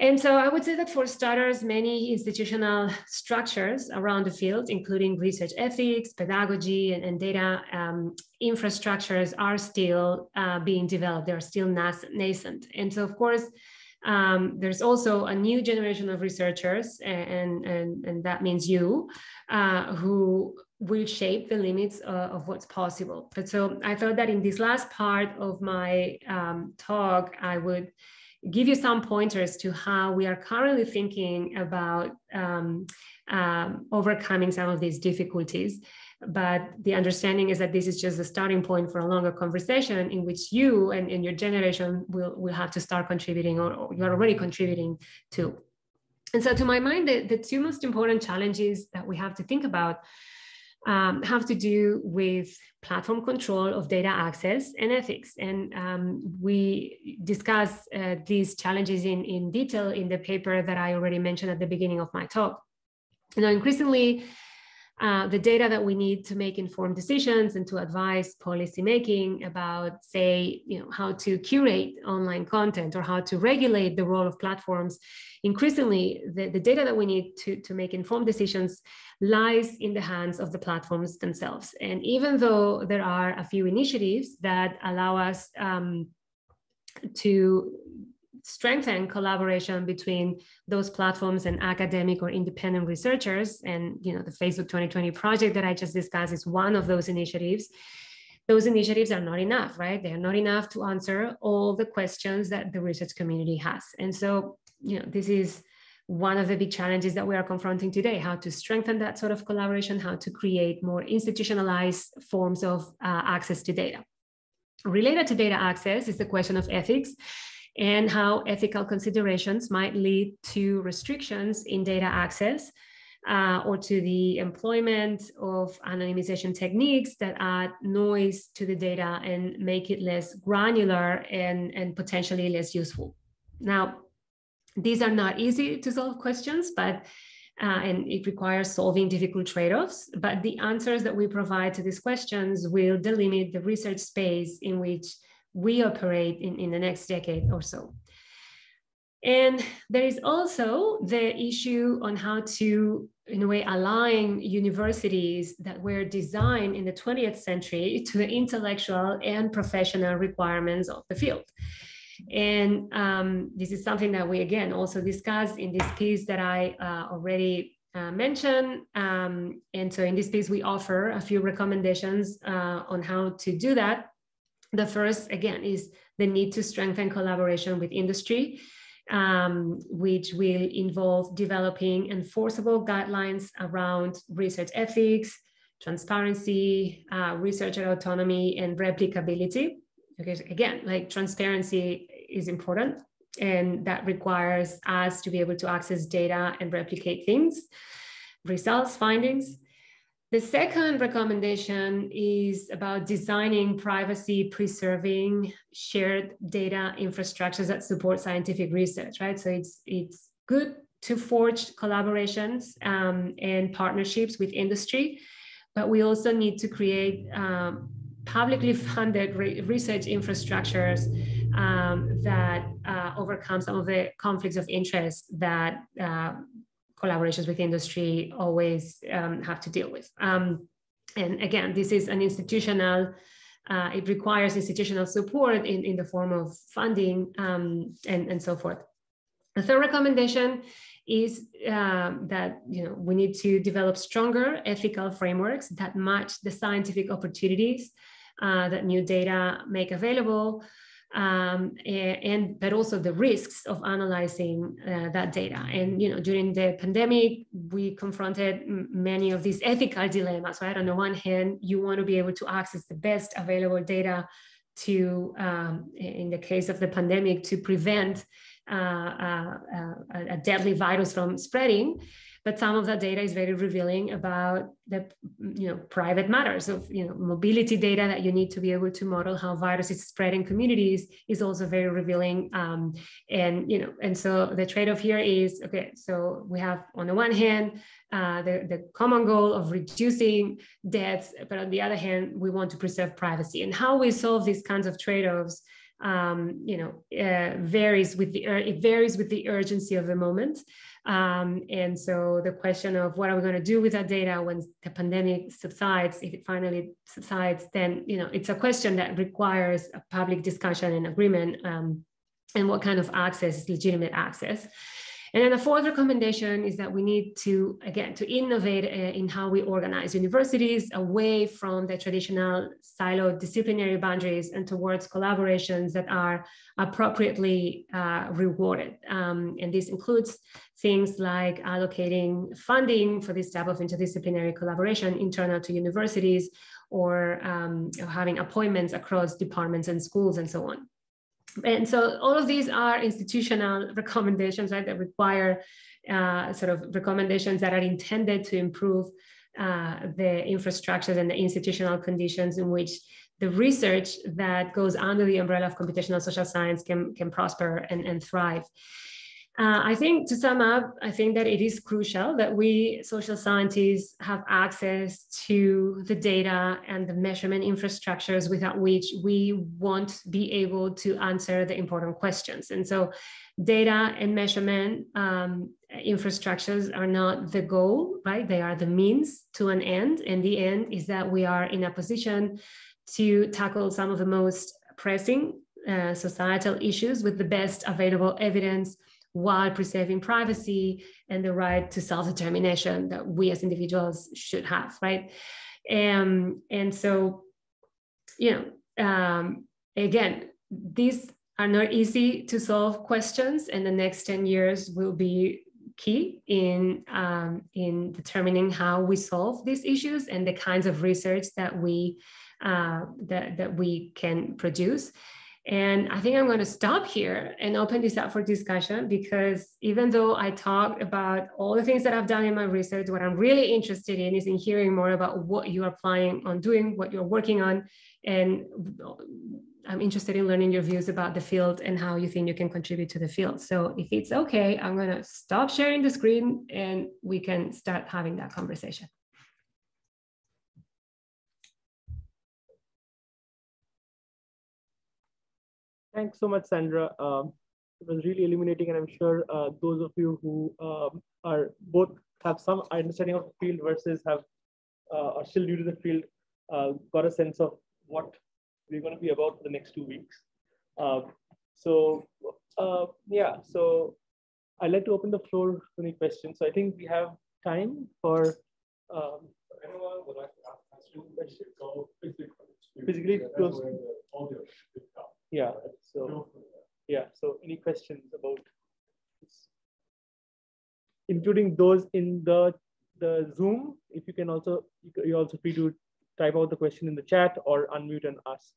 And so I would say that for starters, many institutional structures around the field, including research ethics, pedagogy, and, and data um, infrastructures are still uh, being developed. They're still nas nascent. And so, of course, um, there's also a new generation of researchers, and, and, and that means you, uh, who will shape the limits uh, of what's possible. But so I thought that in this last part of my um, talk, I would give you some pointers to how we are currently thinking about um, um, overcoming some of these difficulties. But the understanding is that this is just the starting point for a longer conversation in which you and, and your generation will, will have to start contributing or, or you're already contributing to. And so to my mind, the, the two most important challenges that we have to think about um, have to do with platform control of data access and ethics. And um, we discuss uh, these challenges in, in detail in the paper that I already mentioned at the beginning of my talk. Now, increasingly, uh, the data that we need to make informed decisions and to advise policymaking about, say, you know, how to curate online content or how to regulate the role of platforms. Increasingly, the, the data that we need to, to make informed decisions lies in the hands of the platforms themselves. And even though there are a few initiatives that allow us um, to strengthen collaboration between those platforms and academic or independent researchers. And you know, the Facebook 2020 project that I just discussed is one of those initiatives. Those initiatives are not enough, right? They are not enough to answer all the questions that the research community has. And so, you know, this is one of the big challenges that we are confronting today how to strengthen that sort of collaboration how to create more institutionalized forms of uh, access to data related to data access is the question of ethics and how ethical considerations might lead to restrictions in data access uh, or to the employment of anonymization techniques that add noise to the data and make it less granular and, and potentially less useful. Now, these are not easy to solve questions, but uh, and it requires solving difficult trade-offs. But the answers that we provide to these questions will delimit the research space in which we operate in, in the next decade or so. And there is also the issue on how to, in a way, align universities that were designed in the 20th century to the intellectual and professional requirements of the field. And um, this is something that we, again, also discussed in this piece that I uh, already uh, mentioned. Um, and so in this piece, we offer a few recommendations uh, on how to do that. The first, again, is the need to strengthen collaboration with industry, um, which will involve developing enforceable guidelines around research ethics, transparency, uh, researcher autonomy, and replicability. Because again, like transparency is important, and that requires us to be able to access data and replicate things, results, findings. The second recommendation is about designing privacy preserving shared data infrastructures that support scientific research, right? So it's, it's good to forge collaborations um, and partnerships with industry, but we also need to create um, publicly funded re research infrastructures um, that uh, overcome some of the conflicts of interest that uh, collaborations with industry always um, have to deal with. Um, and again, this is an institutional, uh, it requires institutional support in, in the form of funding um, and, and so forth. The third recommendation is um, that you know we need to develop stronger ethical frameworks that match the scientific opportunities uh, that new data make available um, and but also the risks of analyzing uh, that data. And you know, during the pandemic, we confronted many of these ethical dilemmas. Right, on the one hand, you want to be able to access the best available data to, um, in the case of the pandemic, to prevent uh, uh, uh a deadly virus from spreading but some of that data is very revealing about the you know private matters of you know mobility data that you need to be able to model how virus is spreading communities is also very revealing um, and you know and so the trade-off here is okay so we have on the one hand uh, the, the common goal of reducing deaths but on the other hand we want to preserve privacy. And how we solve these kinds of trade-offs um, you know uh, varies with the it varies with the urgency of the moment um, and so the question of what are we going to do with that data when the pandemic subsides, if it finally subsides, then you know it's a question that requires a public discussion and agreement. Um, and what kind of access is legitimate access? And then the fourth recommendation is that we need to, again, to innovate uh, in how we organize universities away from the traditional siloed disciplinary boundaries and towards collaborations that are appropriately uh, rewarded. Um, and this includes things like allocating funding for this type of interdisciplinary collaboration internal to universities or um, having appointments across departments and schools and so on. And so all of these are institutional recommendations right, that require uh, sort of recommendations that are intended to improve uh, the infrastructures and the institutional conditions in which the research that goes under the umbrella of computational social science can, can prosper and, and thrive. Uh, I think to sum up, I think that it is crucial that we social scientists have access to the data and the measurement infrastructures without which we won't be able to answer the important questions. And so data and measurement um, infrastructures are not the goal, right? They are the means to an end. And the end is that we are in a position to tackle some of the most pressing uh, societal issues with the best available evidence while preserving privacy and the right to self-determination that we as individuals should have, right? Um, and so, you know, um, again, these are not easy to solve questions, and the next 10 years will be key in um, in determining how we solve these issues and the kinds of research that we uh, that, that we can produce. And I think I'm going to stop here and open this up for discussion because even though I talked about all the things that I've done in my research, what I'm really interested in is in hearing more about what you're applying on doing, what you're working on. And I'm interested in learning your views about the field and how you think you can contribute to the field. So if it's okay, I'm going to stop sharing the screen and we can start having that conversation. Thanks so much, Sandra. Um, it was really illuminating, and I'm sure uh, those of you who um, are both have some understanding of the field versus have uh, are still new to the field uh, got a sense of what we're going to be about for the next two weeks. Um, so uh, yeah, so I'd like to open the floor to any questions. So I think we have time for um, anyone would like to ask questions. So physically close. Yeah. So yeah. So any questions about this? including those in the the Zoom, if you can also, you're also free to type out the question in the chat or unmute and ask.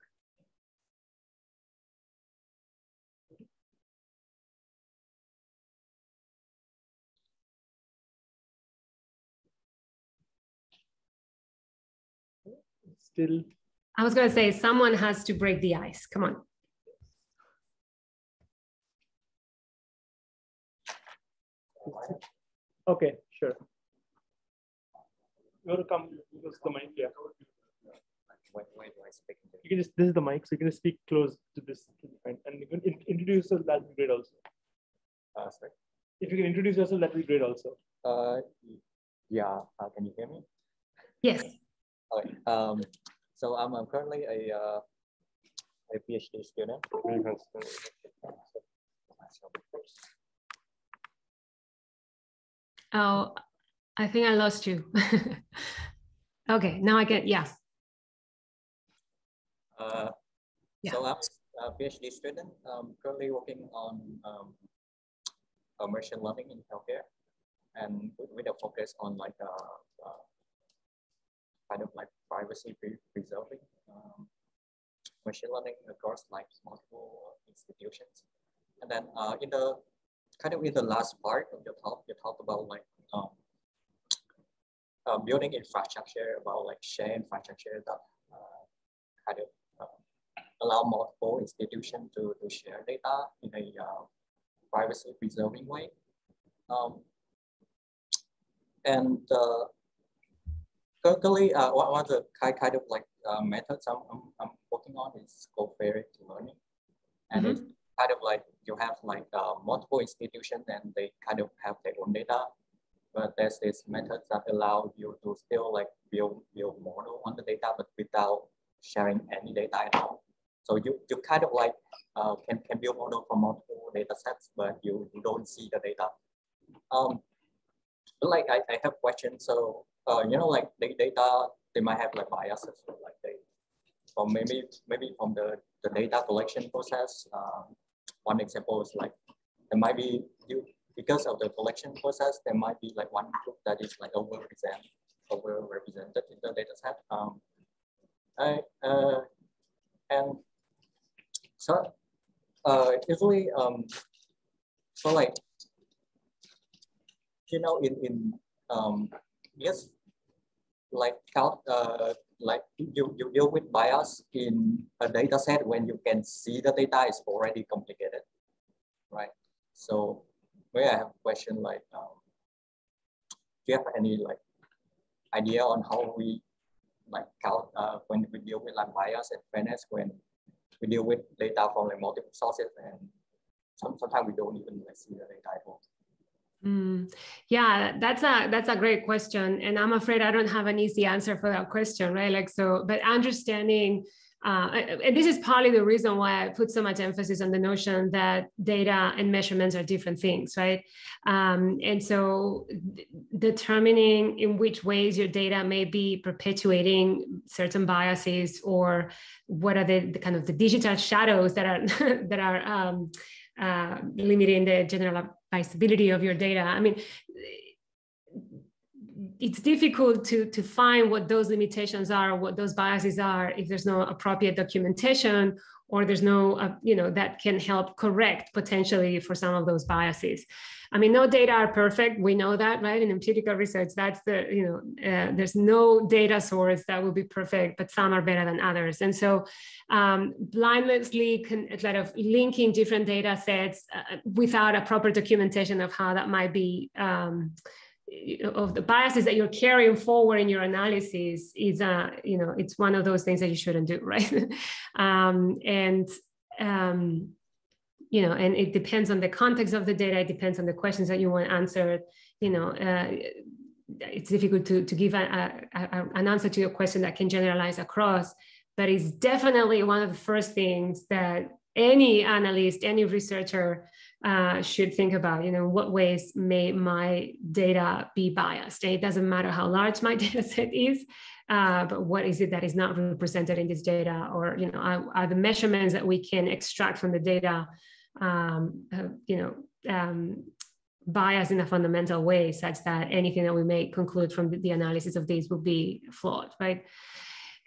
Still. I was going to say someone has to break the ice. Come on. Okay, sure. You want to come close the mic? Yeah. When, when do I speak? You can just, this is the mic, so you can just speak close to this. And you can introduce yourself, that'd be great also. Uh, sorry. If you can introduce yourself, that'd be great also. Uh, yeah, uh, can you hear me? Yes. Okay. Um, so I'm, I'm currently a, uh, a PhD student. Oh, I think I lost you. okay, now I get, yeah. Uh, yeah. So I'm a PhD student. I'm currently working on um, machine learning in healthcare and with, with a focus on like uh, uh, kind of like privacy preserving um, machine learning across like multiple institutions. And then uh, in the kind of in the last part of your talk, you talk about like um, uh, building infrastructure, about like share infrastructure that uh, kind of uh, allow multiple institutions to, to share data in a uh, privacy preserving way. Um, and uh, currently, uh, one, of the kind, kind of like uh, methods I'm, I'm, I'm working on is federated learning. And mm -hmm. it's kind of like you have like uh, multiple institutions and they kind of have their own data. But there's this method that allow you to still like build build model on the data, but without sharing any data at all. So you, you kind of like uh, can, can build model from multiple data sets, but you, you don't see the data. Um, like I, I have questions. So uh, you know, like the data, they might have like biases, like they, or maybe maybe from the, the data collection process, um, one example is like there might be you because of the collection process, there might be like one group that is like overrepresented, overrepresented in the data set. Um, I, uh, and so uh, usually, um, so like, you know, in, in um, yes, like count, uh, like you, you deal with bias in a data set when you can see the data is already complicated, right? So may I have a question like, um, do you have any like idea on how we like count uh, when we deal with like bias and fairness when we deal with data from like multiple sources and some, sometimes we don't even like, see the data at all. Mm, yeah, that's a that's a great question, and I'm afraid I don't have an easy answer for that question, right? Like so, but understanding, uh, and this is partly the reason why I put so much emphasis on the notion that data and measurements are different things, right? Um, and so, determining in which ways your data may be perpetuating certain biases, or what are the, the kind of the digital shadows that are that are um, uh, limiting the generalizability of your data. I mean, it's difficult to, to find what those limitations are, what those biases are, if there's no appropriate documentation or there's no, uh, you know, that can help correct potentially for some of those biases. I mean, no data are perfect. We know that, right? In empirical research, that's the, you know, uh, there's no data source that will be perfect, but some are better than others. And so um, blindlessly kind of linking different data sets uh, without a proper documentation of how that might be um, of the biases that you're carrying forward in your analysis is uh, you know it's one of those things that you shouldn't do right um, and um, you know, and it depends on the context of the data. It depends on the questions that you want answered. You know, uh, it's difficult to, to give a, a, a, an answer to your question that can generalize across, but it's definitely one of the first things that any analyst, any researcher uh, should think about, you know, what ways may my data be biased? It doesn't matter how large my data set is, uh, but what is it that is not represented in this data? Or, you know, are, are the measurements that we can extract from the data um, uh, you know, um, biased in a fundamental way such that anything that we may conclude from the, the analysis of these will be flawed, right?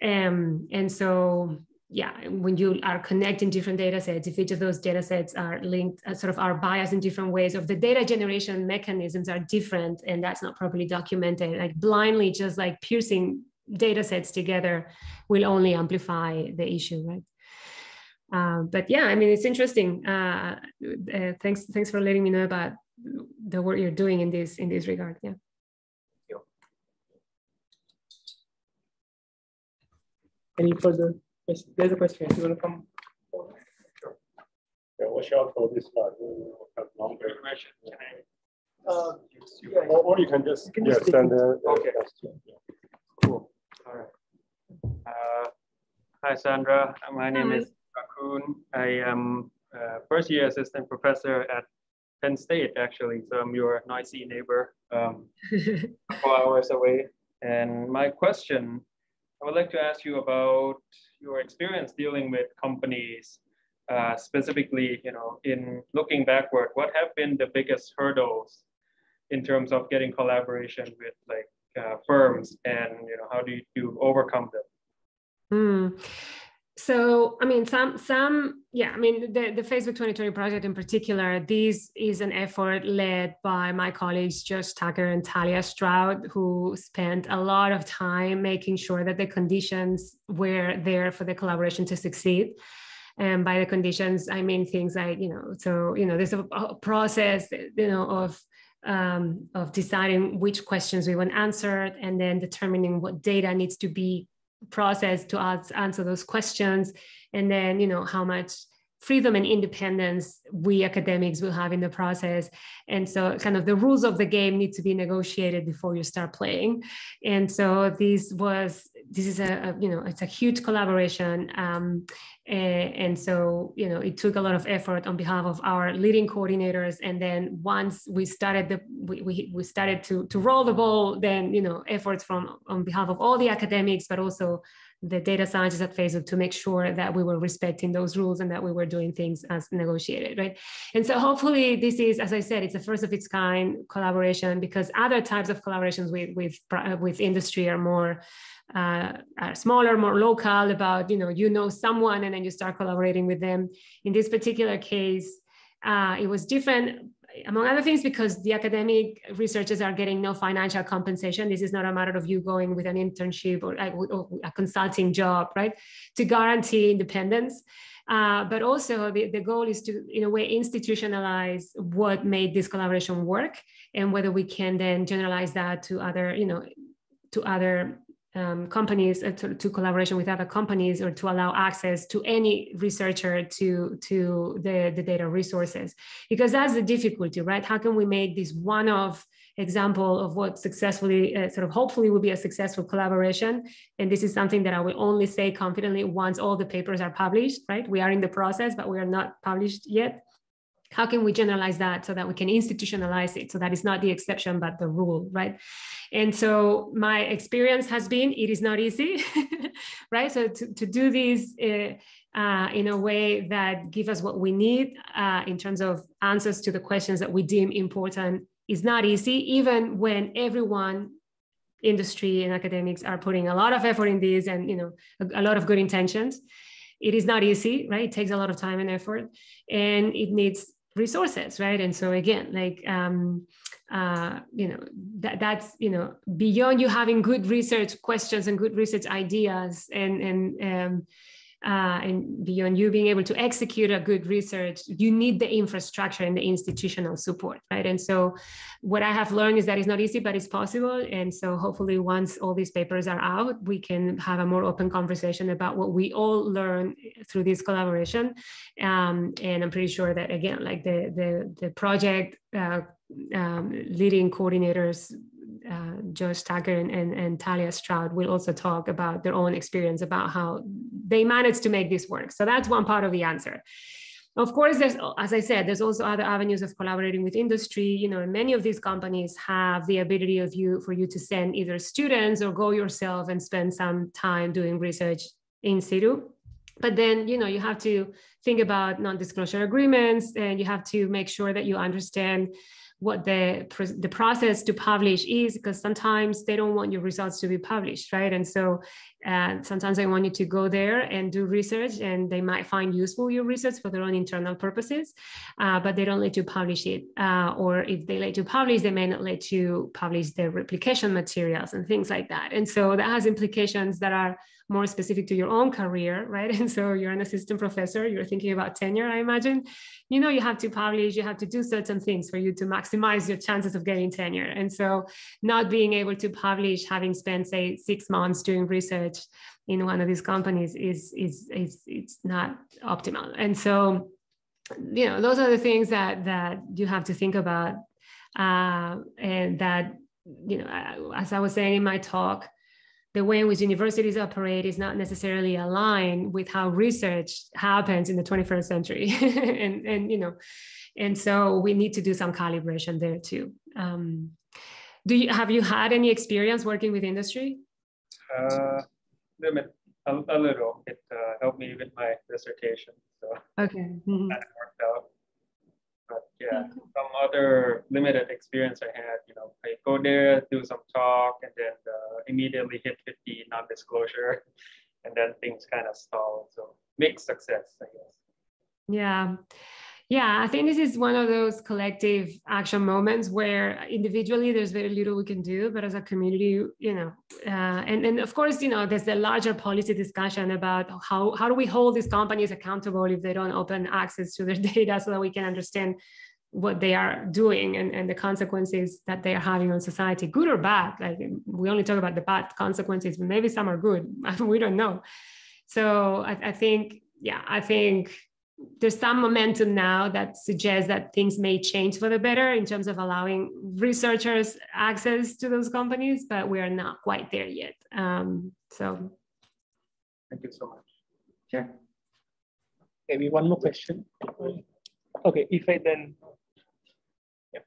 Um, and so yeah, when you are connecting different data sets, if each of those data sets are linked, uh, sort of are biased in different ways, or the data generation mechanisms are different and that's not properly documented, like blindly just like piercing data sets together will only amplify the issue, right? Uh, but yeah, I mean, it's interesting. Uh, uh, thanks, thanks for letting me know about the work you're doing in this in this regard. Yeah. Any further Yes, there's a question. You want to come? Sure. Yeah, watch out for this part. We'll have longer question. Uh, yeah, or, or, you can just, you can just send the, okay. Question. Cool. All right. Uh, hi, Sandra. My name hi. is Raccoon. I am a first year assistant professor at Penn State, actually. So I'm your noisy neighbor, um, four hours away. And my question, I would like to ask you about your experience dealing with companies, uh, specifically, you know, in looking backward, what have been the biggest hurdles in terms of getting collaboration with like uh, firms, and you know, how do you, overcome them? Mm. So, I mean, some, some, yeah, I mean, the, the Facebook 2020 project in particular, this is an effort led by my colleagues, Josh Tucker and Talia Stroud, who spent a lot of time making sure that the conditions were there for the collaboration to succeed. And by the conditions, I mean things like, you know, so, you know, there's a, process, you know, of um, of deciding which questions we want answered and then determining what data needs to be process to answer those questions. And then you know how much freedom and independence we academics will have in the process. And so kind of the rules of the game need to be negotiated before you start playing. And so this was this is a, a you know it's a huge collaboration. Um, and, and, so you know it took a lot of effort on behalf of our leading coordinators. And then once we started the we, we, we started to to roll the ball then you know efforts from on behalf of all the academics but also the data scientists at Facebook to make sure that we were respecting those rules and that we were doing things as negotiated, right? And so hopefully this is, as I said, it's a first of its kind collaboration because other types of collaborations with with with industry are more uh, are smaller, more local. About you know you know someone and then you start collaborating with them. In this particular case, uh, it was different among other things, because the academic researchers are getting no financial compensation. This is not a matter of you going with an internship or, or a consulting job, right? To guarantee independence. Uh, but also the, the goal is to, in a way, institutionalize what made this collaboration work and whether we can then generalize that to other, you know, to other um, companies uh, to, to, collaboration with other companies or to allow access to any researcher to to the, the data resources. Because that's the difficulty right? How can we make this one of example of what successfully uh, sort of hopefully will be a successful collaboration? And this is something that i will only say confidently once all the papers are published right? We are in the process but we are not published yet how can we generalize that so that we can institutionalize it? So that it's not the exception but the rule right? And so my experience has been it is not easy right? So to, to do this uh, uh, in a way that give us what we need uh, in terms of answers to the questions that we deem important is not easy even when everyone industry and academics are putting a lot of effort in this and you know a, a lot of good intentions. It is not easy right? It takes a lot of time and effort and it needs resources right? And so again like um, uh, you know that that's you know beyond you having good research questions and good research ideas and and um, uh, and beyond you being able to execute a good research, you need the infrastructure and the institutional support, right? And so, what I have learned is that it's not easy, but it's possible. And so, hopefully, once all these papers are out, we can have a more open conversation about what we all learn through this collaboration. Um, and I'm pretty sure that again, like the the the project uh, um, leading coordinators uh, Josh Tucker and, and, and, Talia Stroud will also talk about their own experience about how they managed to make this work. So that's one part of the answer. Of course, there's, as I said, there's also other avenues of collaborating with industry. You know, many of these companies have the ability of you for you to send either students or go yourself and spend some time doing research in situ. But then, you know, you have to think about non-disclosure agreements and you have to make sure that you understand what the, the process to publish is because sometimes they don't want your results to be published, right? And so uh, sometimes they want you to go there and do research and they might find useful your research for their own internal purposes, uh, but they don't let you publish it. Uh, or if they let you publish, they may not let you publish their replication materials and things like that. And so that has implications that are more specific to your own career, right? And so you're an assistant professor, you're thinking about tenure, I imagine. You know, you have to publish, you have to do certain things for you to maximize your chances of getting tenure. And so not being able to publish, having spent, say, six months doing research in one of these companies is is is it's not optimal. And so, you know, those are the things that that you have to think about. Uh, and that, you know, as I was saying in my talk, the way in which universities operate is not necessarily aligned with how research happens in the 21st century. And, and you know and so we need to do some calibration there too. Um, do you have you had any experience working with industry? Uh, a, a little. It uh, helped me with my dissertation so okay. Mm-hmm. that worked out yeah, some other limited experience I had, you know, I go there, do some talk, and then uh, immediately hit 50 non-disclosure, and then things kind of stall. So mixed success, I guess. Yeah. Yeah, I think this is one of those collective action moments where individually there's very little we can do, but as a community, you know, uh, and and of course, you know, there's the larger policy discussion about how how do we hold these companies accountable if they don't open access to their data so that we can understand what they are doing and, and the consequences that they are having on society, good or bad. Like we only talk about the bad consequences, but maybe some are good. we don't know. So I, I think, yeah, I think there's some momentum now that suggests that things may change for the better in terms of allowing researchers access to those companies, but we are not quite there yet. Um, so, thank you so much. Sure. Maybe one more question. Okay, if I then. Yeah.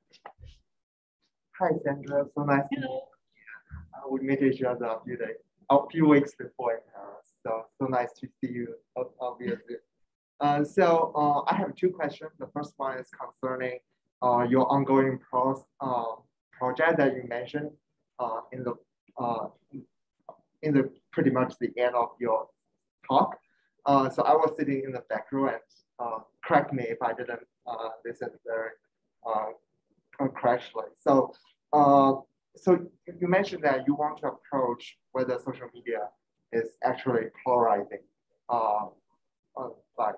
Hi, Sandra. So nice. Hello. Uh, we met each other a few days, a few weeks before in Paris. So so nice to see you, obviously. Uh, so uh, I have two questions. The first one is concerning uh, your ongoing pros, uh, project that you mentioned uh, in the in the pretty much the end of your talk. so I was sitting in the back row and correct me if I didn't listen very correctly. So so you mentioned that you want to approach whether social media is actually polarizing. Uh, uh, like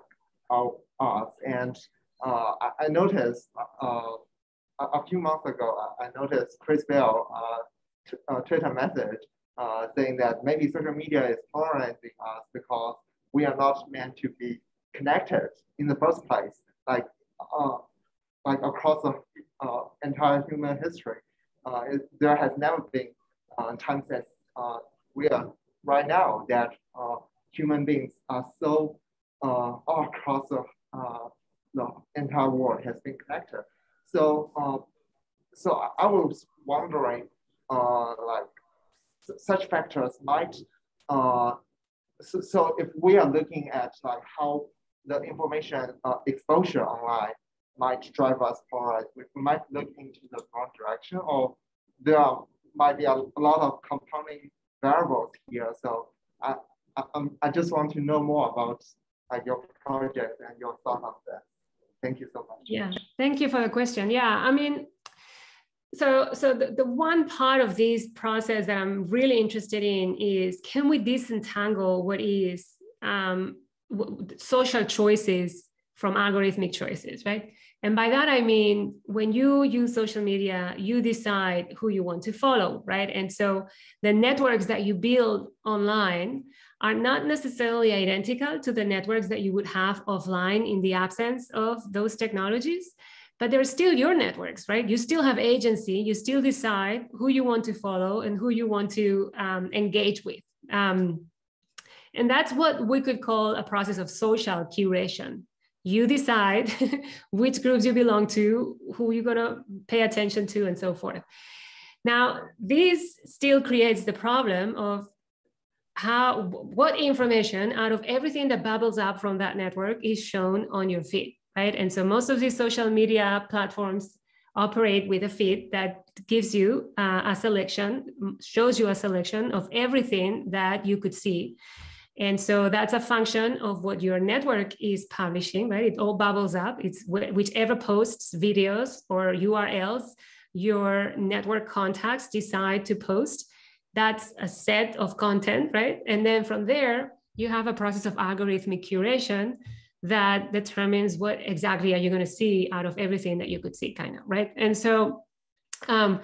us. And uh, I, I, noticed uh, a, few months ago, I, noticed Chris Bail uh, Twitter message uh, saying that maybe social media is polarizing us because we are not meant to be connected in the first place, like uh, like across the uh, entire human history. It, there has never been times as we are right now that human beings are so uh, all across the, uh, the entire world has been connected. So, uh, so I was wondering, uh, like, such factors might, uh, so, so if we are looking at like how the information uh, exposure online might drive us forward, we might look into the wrong direction, or there are, might be a, a lot of compounding variables here. So I, I, um, I just want to know more about your project and your thought on that. Thank you so much. Yeah, thank you for the question. Yeah, I mean, so so the, the one part of this process that I'm really interested in is can we disentangle what is um, social choices from algorithmic choices, right? And by that, I mean, when you use social media, you decide who you want to follow, right? And so the networks that you build online are not necessarily identical to the networks that you would have offline in the absence of those technologies, but they're still your networks, right? You still have agency, you still decide who you want to follow and who you want to um, engage with. Um, and that's what we could call a process of social curation. You decide which groups you belong to, who you're gonna pay attention to, and so forth. Now, this still creates the problem of how what information out of everything that bubbles up from that network is shown on your feed right and so most of these social media platforms operate with a feed that gives you uh, a selection, shows you a selection of everything that you could see. And so that's a function of what your network is publishing, right? It all bubbles up. It's whichever posts, videos, or URLs your network contacts decide to post. That's a set of content, right? And then from there, you have a process of algorithmic curation that determines what exactly are you going to see out of everything that you could see kind of right and so um,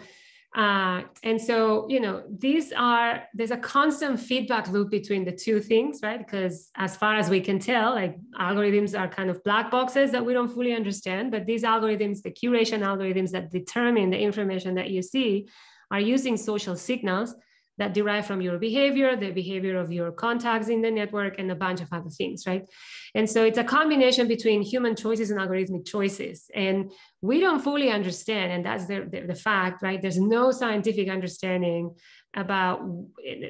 uh, and so you know these are there's a constant feedback loop between the two things right because as far as we can tell like algorithms are kind of black boxes that we don't fully understand but these algorithms the curation algorithms that determine the information that you see are using social signals that derive from your behavior, the behavior of your contacts in the network, and a bunch of other things, right? And so it's a combination between human choices and algorithmic choices. And we don't fully understand, and that's the, the, the fact, right? There's no scientific understanding about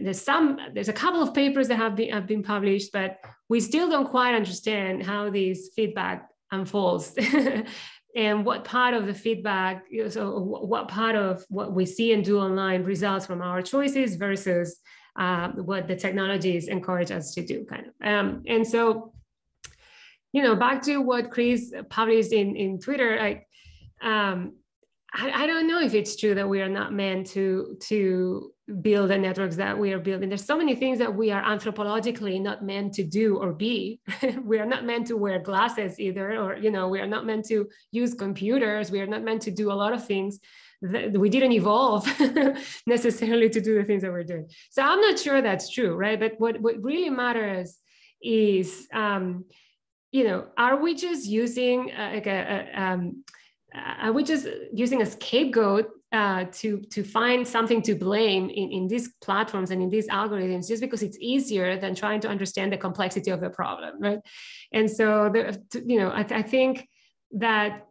there's some there's a couple of papers that have been have been published, but we still don't quite understand how these feedback unfolds and what part of the feedback so what part of what we see and do online results from our choices versus uh, what the technologies encourage us to do kind of. Um, and so you know back to what chris published in in twitter like um, I, I don't know if it's true that we are not meant to to build the networks that we are building. There's so many things that we are anthropologically not meant to do or be. we are not meant to wear glasses either, or you know, we are not meant to use computers. We are not meant to do a lot of things that we didn't evolve necessarily to do the things that we're doing. So I'm not sure that's true, right? But what what really matters is, um, you know, are we just using uh, like a, a um, are we just using a scapegoat uh, to to find something to blame in, in these platforms and in these algorithms just because it's easier than trying to understand the complexity of the problem right? And so the, you know I, I think that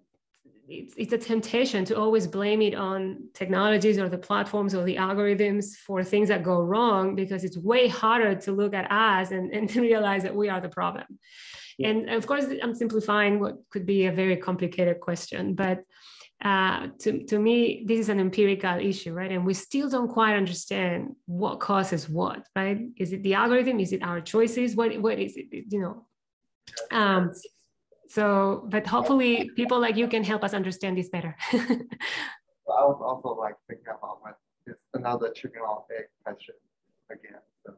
it's, it's a temptation to always blame it on technologies or the platforms or the algorithms for things that go wrong because it's way harder to look at us and, and realize that we are the problem. And of course i'm simplifying what could be a very complicated question but uh, to, to me, this is an empirical issue, right? And we still don't quite understand what causes what, right? Is it the algorithm? Is it our choices? What, what is it, you know? Um, so, but hopefully people like you can help us understand this better. I was also like thinking about what it's another chicken or egg question again. So,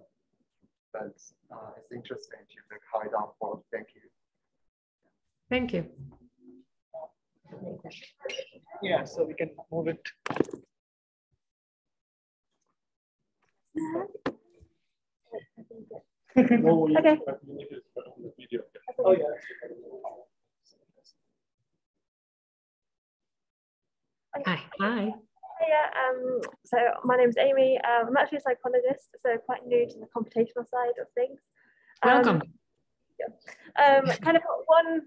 but uh, it's interesting to like how it unfolds. Thank you. Thank you. Yeah, so we can move it. okay. Oh, yeah. Hi. Hi. Yeah, um, so my name is Amy. Um, I'm actually a psychologist, so quite new to the computational side of things. Um, Welcome. Yeah. Um, kind of one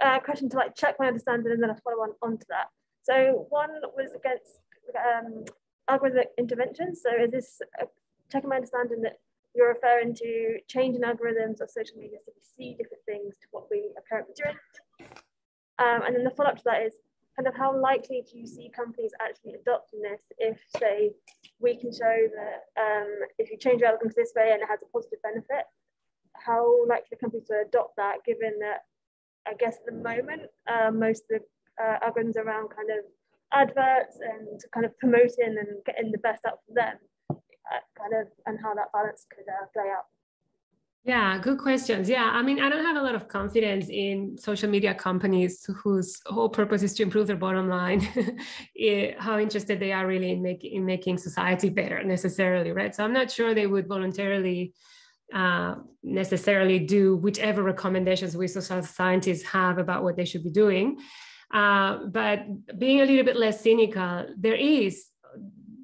uh, question to like check my understanding and then I follow on onto that. So one was against um, algorithmic interventions. So is this uh, checking my understanding that you're referring to changing algorithms of social media so we see different things to what we are currently doing? Um, and then the follow up to that is kind of how likely do you see companies actually adopting this if say we can show that um, if you change your algorithms this way and it has a positive benefit, how likely are companies to adopt that given that I guess at the moment, uh, most of the uh, algorithms around kind of adverts and kind of promoting and getting the best out for them, uh, kind of, and how that balance could uh, play out. Yeah, good questions. Yeah, I mean, I don't have a lot of confidence in social media companies whose whole purpose is to improve their bottom line. how interested they are really in making in making society better necessarily, right? So I'm not sure they would voluntarily uh, necessarily do whichever recommendations we social scientists have about what they should be doing. Uh, but being a little bit less cynical, there is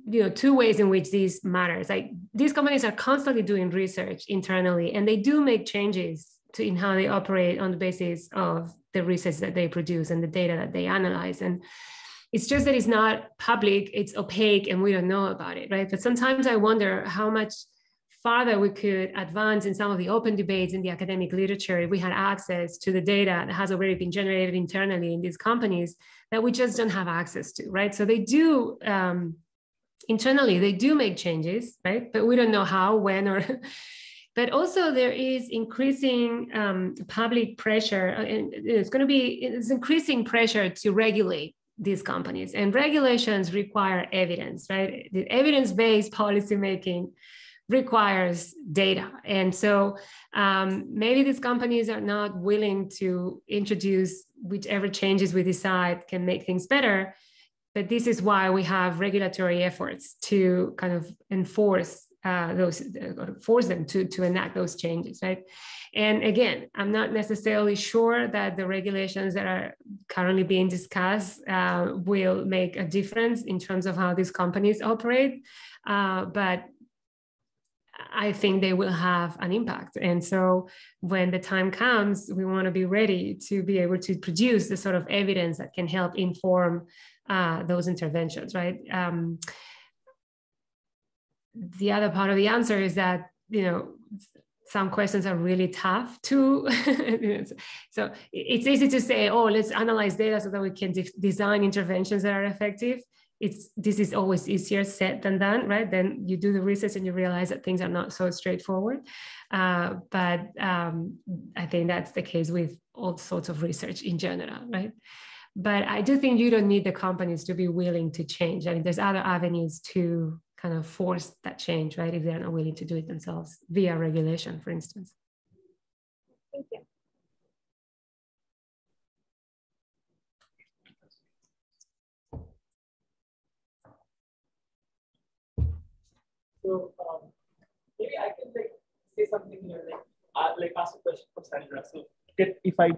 you know two ways in which this matters. Like these companies are constantly doing research internally and they do make changes to in how they operate on the basis of the research that they produce and the data that they analyze. And it's just that it's not public it's opaque and we don't know about it right? But sometimes i wonder how much farther we could advance in some of the open debates in the academic literature if we had access to the data that has already been generated internally in these companies that we just don't have access to, right? So they do um, internally, they do make changes, right? But we don't know how, when, or. but also there is increasing um, public pressure, and it's going to be it's increasing pressure to regulate these companies. And regulations require evidence, right? The evidence-based policymaking requires data. And so um, maybe these companies are not willing to introduce whichever changes we decide can make things better. But this is why we have regulatory efforts to kind of enforce uh, those, uh, force them to, to enact those changes, right? And again, I'm not necessarily sure that the regulations that are currently being discussed uh, will make a difference in terms of how these companies operate. Uh, but I think they will have an impact. And so when the time comes, we want to be ready to be able to produce the sort of evidence that can help inform uh, those interventions, right? Um, the other part of the answer is that, you know, some questions are really tough to so it's easy to say oh let's analyze data so that we can de- design interventions that are effective it's this is always easier said than done right then you do the research and you realize that things are not so straightforward uh, but um, i think that's the case with all sorts of research in general right but i do think you don't need the companies to be willing to change i mean there's other avenues to kind of force that change, right? If they're not willing to do it themselves via regulation, for instance. Thank you. So um, maybe I can like say something here, like uh, like ask a question for Sandra. So if I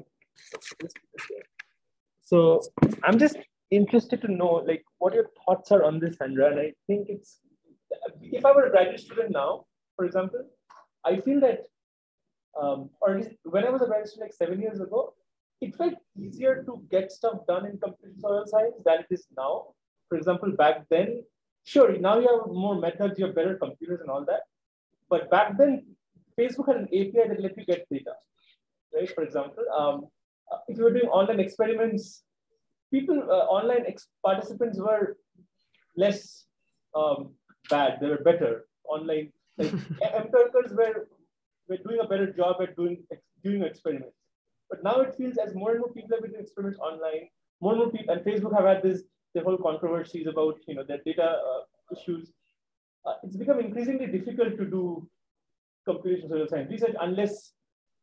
so I'm just interested to know like what your thoughts are on this, Sandra. And I think it's if I were a graduate student now, for example, I feel that, um, or when I was a graduate student like seven years ago, it felt easier to get stuff done in computer science than it is now. For example, back then, sure, now you have more methods, you have better computers and all that. But back then, Facebook had an API that let you get data, right? For example, um, if you were doing online experiments, people, uh, online participants were less um, bad, they were better online. Like MTurkers were, were doing a better job at doing doing experiments. But now it feels as more and more people have been doing experiments online, more and more people, and Facebook have had this the whole controversies about you know their data uh, issues. Uh, it's become increasingly difficult to do computational social science research unless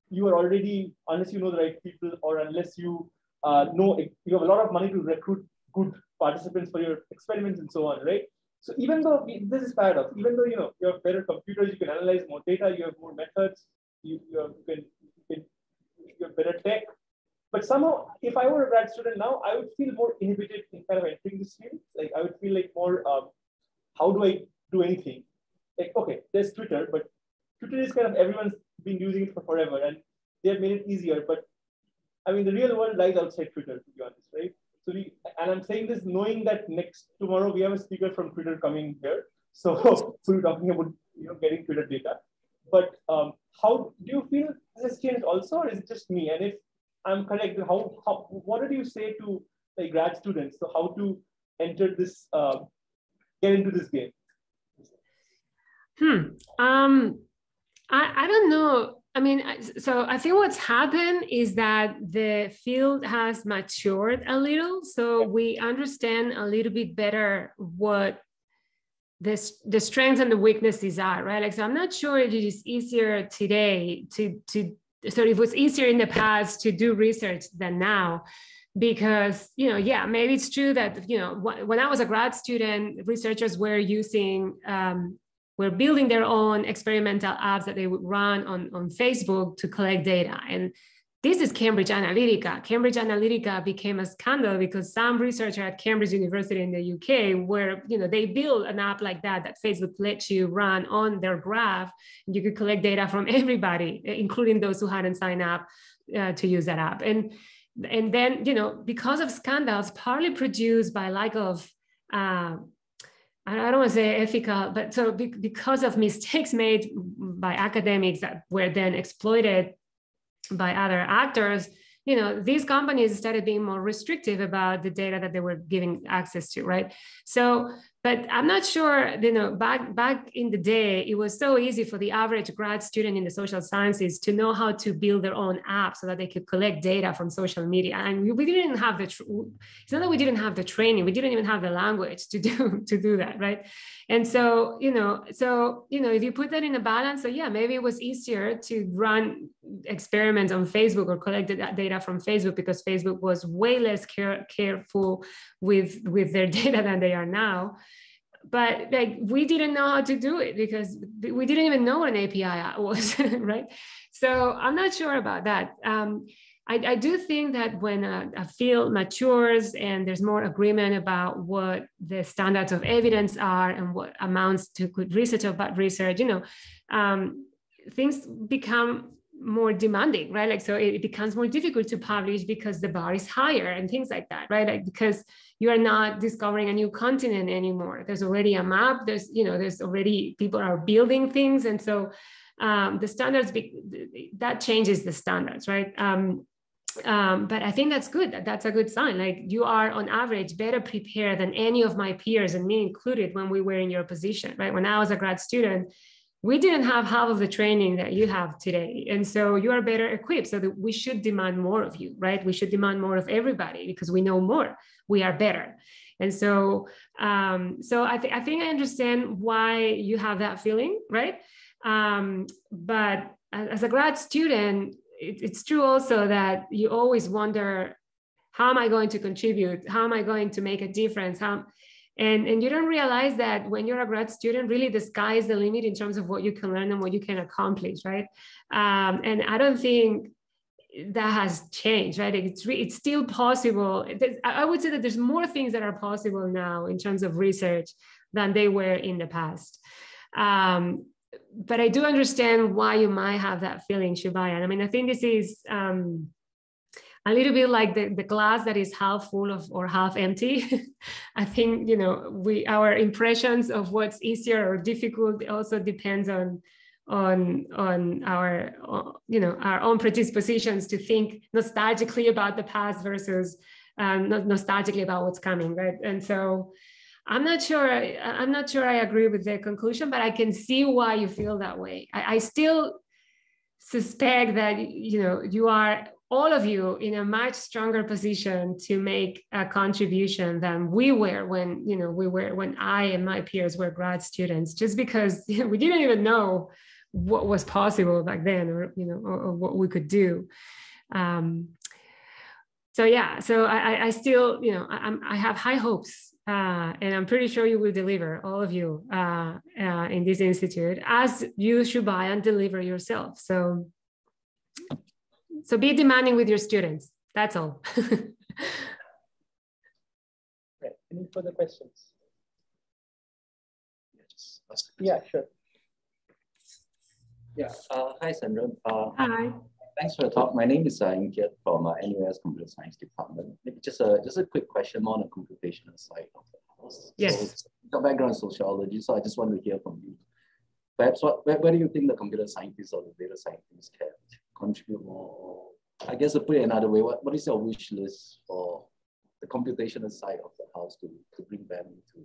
you are already unless you know the right people or unless you uh, know you have a lot of money to recruit good participants for your experiments and so on, right? So even though we, this is paradox, even though you know you have better computers, you can analyze more data, you have more methods, you, you, have, you can, you can you have better tech. But somehow, if I were a grad student now, I would feel more inhibited in kind of entering this field. Like I would feel like more, um, how do I do anything? Like okay, there's Twitter, but Twitter is kind of everyone's been using it for forever, and they have made it easier. But I mean, the real world lies outside Twitter, to be honest, right? So we, and I'm saying this knowing that next tomorrow we have a speaker from Twitter coming here. So, so we're talking about you know getting Twitter data. But um, how do you feel this has changed also, or is it just me? And if I'm correct, how, how what did you say to like grad students? So how to enter this, uh, get into this game? Hmm. Um, I I don't know I mean, so I think what's happened is that the field has matured a little. So we understand a little bit better what this, the strengths and the weaknesses are, right? Like, so I'm not sure if it is easier today to, to, so it was easier in the past to do research than now because you know yeah maybe it's true that you know when i was a grad student researchers were using um, were building their own experimental apps that they would run on, on Facebook to collect data. And this is Cambridge Analytica. Cambridge Analytica became a scandal because some researcher at Cambridge University in the UK, where you know they built an app like that that Facebook lets you run on their graph, and you could collect data from everybody, including those who hadn't signed up uh, to use that app. And and then you know because of scandals, partly produced by lack of uh, I don't want to say ethical, but so because of mistakes made by academics that were then exploited by other actors, you know, these companies started being more restrictive about the data that they were giving access to, right? So but i'm not sure you know back back in the day it was so easy for the average grad student in the social sciences to know how to build their own app so that they could collect data from social media. And we, didn't have the it's not that we didn't have the training we didn't even have the language to do to do that right? And so you know so you know if you put that in a balance so yeah maybe it was easier to run experiments on facebook or collect data from facebook because facebook was way less care, careful with with their data than they are now but like we didn't know how to do it because we didn't even know what an api was right? So i'm not sure about that. Um, I, I, do think that when a, a, field matures and there's more agreement about what the standards of evidence are and what amounts to good research bad research, you know, um, things become more demanding, right? Like, so it, becomes more difficult to publish because the bar is higher and things like that, right? Like, because you are not discovering a new continent anymore. There's already a map. There's, you know, there's already people are building things. And so um, the standards, be, that changes the standards, right? Um, um, but I think that's good. That's a good sign. Like you are on average better prepared than any of my peers and me included when we were in your position, right? When I was a grad student, we didn't have half of the training that you have today. And so you are better equipped so that we should demand more of you right? We should demand more of everybody because we know more. We are better. And so um, so I, th- I think i understand why you have that feeling right? Um, but as a grad student it, it's true also that you always wonder how am i going to contribute? How am i going to make a difference? How and, and you don't realize that when you're a grad student, really the sky is the limit in terms of what you can learn and what you can accomplish, right? Um, and I don't think that has changed, right? It's, it's still possible. I would say that there's more things that are possible now in terms of research than they were in the past. Um, but I do understand why you might have that feeling, Subhayan. I mean, I think this is um, a little bit like the, the glass that is half full of or half empty. I think you know we our impressions of what's easier or difficult also depends on on on our you know our own predispositions to think nostalgically about the past versus um, not nostalgically about what's coming right? And so i'm not sure i'm not sure i agree with the conclusion but i can see why you feel that way. I, I still suspect that you know you are all of you in a much stronger position to make a contribution than we were when you know we were when i and my peers were grad students just because we didn't even know what was possible back then or you know or, or what we could do um, so yeah so I, I still you know I, I have high hopes uh, and I'm pretty sure you will deliver, all of you uh, uh, in this institute, as you should buy and deliver yourself. So so be demanding with your students. That's all. right. Any further questions? Yeah, sure. Yeah. Uh, hi, Sandra. Uh, hi. Thanks for the talk. My name is uh, Inkiat from uh, NUS Computer Science Department. Maybe just a just a quick question more on the computational side of the house. Yes. So, your background in sociology, so I just wanted to hear from you. Perhaps what where, where do you think the computer scientists or the data scientists can contribute more? I guess to put it another way, what, what is your wish list for the computational side of the house to, to bring value to,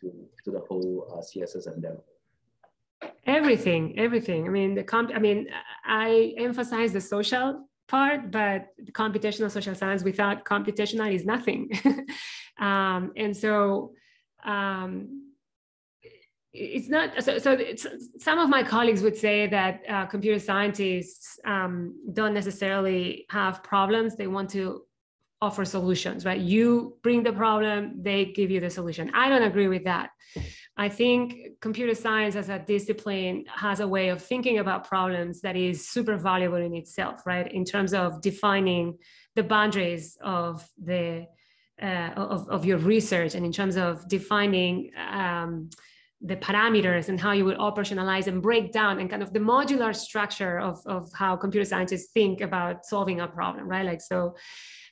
to, to the whole uh, CSS endeavor? Everything, everything. I mean, the comp. I mean, I emphasize the social part, but computational social science without computational is nothing. um, and so, um, it's not so, so it's, some of my colleagues would say that uh, computer scientists um, don't necessarily have problems. They want to offer solutions right? You bring the problem they give you the solution. I don't agree with that. I think computer science as a discipline has a way of thinking about problems that is super valuable in itself right? In terms of defining the boundaries of the uh, of, of your research and in terms of defining um, the parameters and how you would operationalize and break down and kind of the modular structure of, of how computer scientists think about solving a problem, right? Like, so,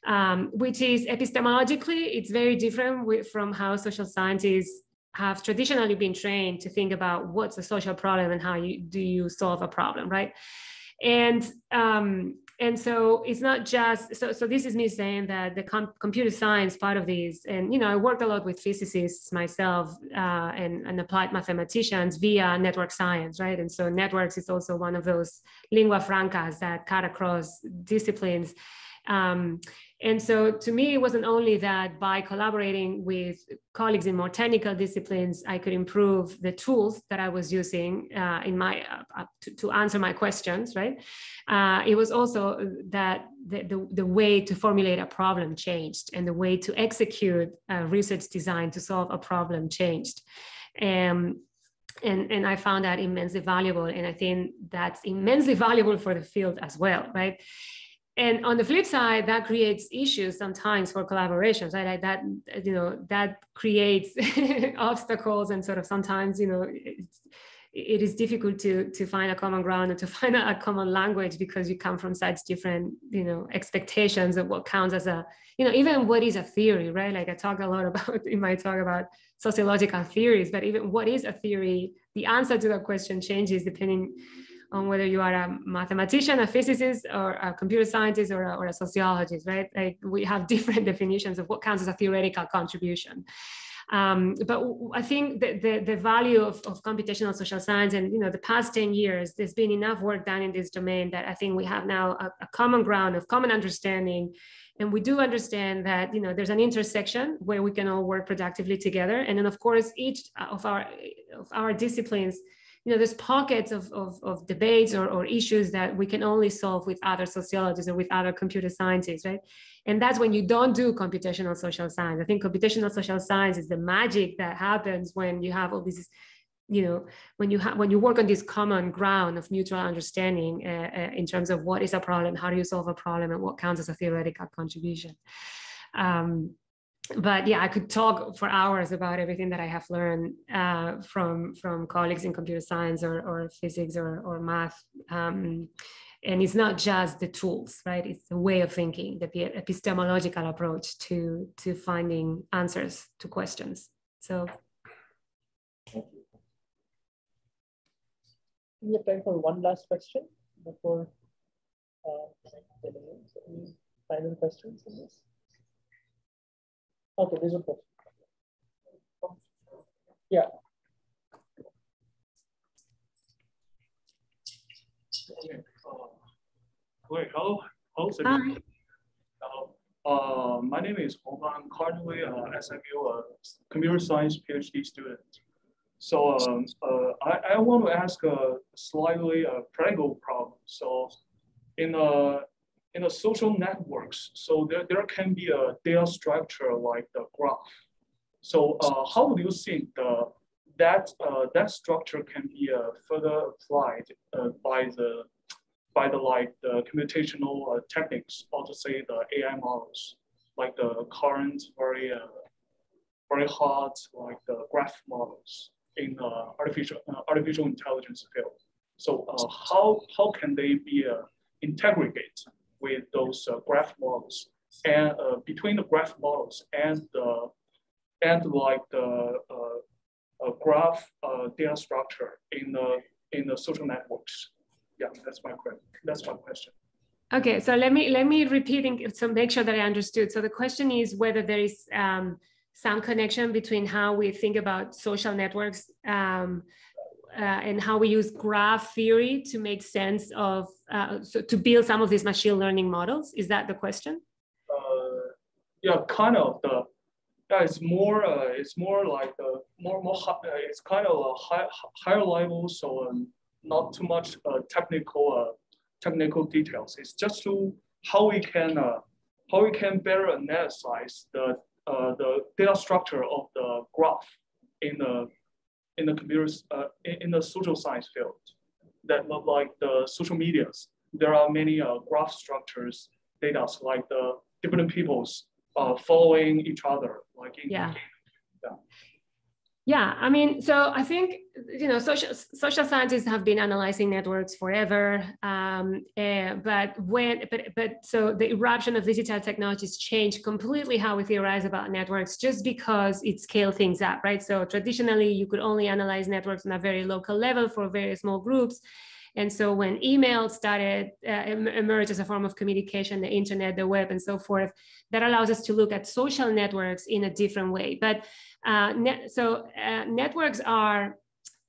um, which is epistemologically, it's very different with, from how social scientists have traditionally been trained to think about what's a social problem and how you do you solve a problem, right? And um, and so it's not just so so this is me saying that the com- computer science part of this and you know i worked a lot with physicists myself uh, and, and applied mathematicians via network science right? And so networks is also one of those lingua francas that cut across disciplines um, and so to me, it wasn't only that by collaborating with colleagues in more technical disciplines, I could improve the tools that I was using uh, in my uh, uh, to, to, answer my questions, right? Uh, it was also that the, the, the, way to formulate a problem changed and the way to execute a research design to solve a problem changed. Um, and, and I found that immensely valuable. And I think that's immensely valuable for the field as well, right? And on the flip side that creates issues sometimes for collaborations right? Like that you know that creates obstacles and sort of sometimes you know it is difficult to to find a common ground and to find a, a, common language because you come from such different you know expectations of what counts as a you know even what is a theory right? Like i talk a lot about in my talk about sociological theories but even what is a theory the answer to that question changes depending on whether you are a mathematician, a physicist, or a computer scientist, or a, or a sociologist, right? Like we have different definitions of what counts as a theoretical contribution. Um, but I think the, the, the value of, of, computational social science and you know the past 10 years, there's been enough work done in this domain that I think we have now a, a common ground of common understanding. And we do understand that you know there's an intersection where we can all work productively together. And then of course each of our of our disciplines you know, there's pockets of, of, of debates or, or issues that we can only solve with other sociologists or with other computer scientists, right? And that's when you don't do computational social science. I think computational social science is the magic that happens when you have all these you know when you have when you work on this common ground of mutual understanding uh, uh, in terms of what is a problem how do you solve a problem and what counts as a theoretical contribution um, but yeah, I could talk for hours about everything that I have learned uh, from from colleagues in computer science or, or physics or, or math. Um, and it's not just the tools, right? It's the way of thinking, the epistemological approach to to finding answers to questions. So. We have time for one last question before uh, any final questions on this. Okay, there's a question. Yeah. Okay. Uh, wait, hello, hello, Hi. Uh, my name is Hong. I'm currently uh, SMU uh, computer science PhD student. So um, uh, I, I want to ask a slightly uh, practical problem. So in a in the social networks, so there, there can be a data structure like the graph. So uh, how do you think the, that, uh, that structure can be uh, further applied uh, by the by the like the computational uh, techniques, or to say the AI models, like the current very uh, very hard like the graph models in artificial artificial intelligence field. So how how can they be integrated with those uh, graph models and uh, between the graph models and the and like the uh, graph data structure in the in the social networks. Yeah, that's my question. That's my question. Okay, so let me let me repeating so make sure that I understood. So the question is whether there is um, some connection between how we think about social networks um, uh, and how we use graph theory to make sense of uh, so to build some of these machine learning models. Is that the question? Uh, yeah kind of. The yeah it's more uh, it's more like the more more uh, it's kind of a high, higher level so um, not too much uh, technical technical details. It's just to how we can how we can better analyze the the data structure of the graph in the in the computer, uh, in, the social science field that look like the social medias. There are many uh, graph structures, data like the different peoples uh, following each other, like in, yeah. yeah. Yeah, I mean, so I think you know, social social scientists have been analyzing networks forever, um, uh, but when but but so the eruption of digital technologies changed completely how we theorize about networks, just because it scaled things up, right? So traditionally, you could only analyze networks on a very local level for very small groups. And so when email started uh, emerge as a form of communication, the internet, the web, and so forth, that allows us to look at social networks in a different way. But uh, net, so uh, networks are,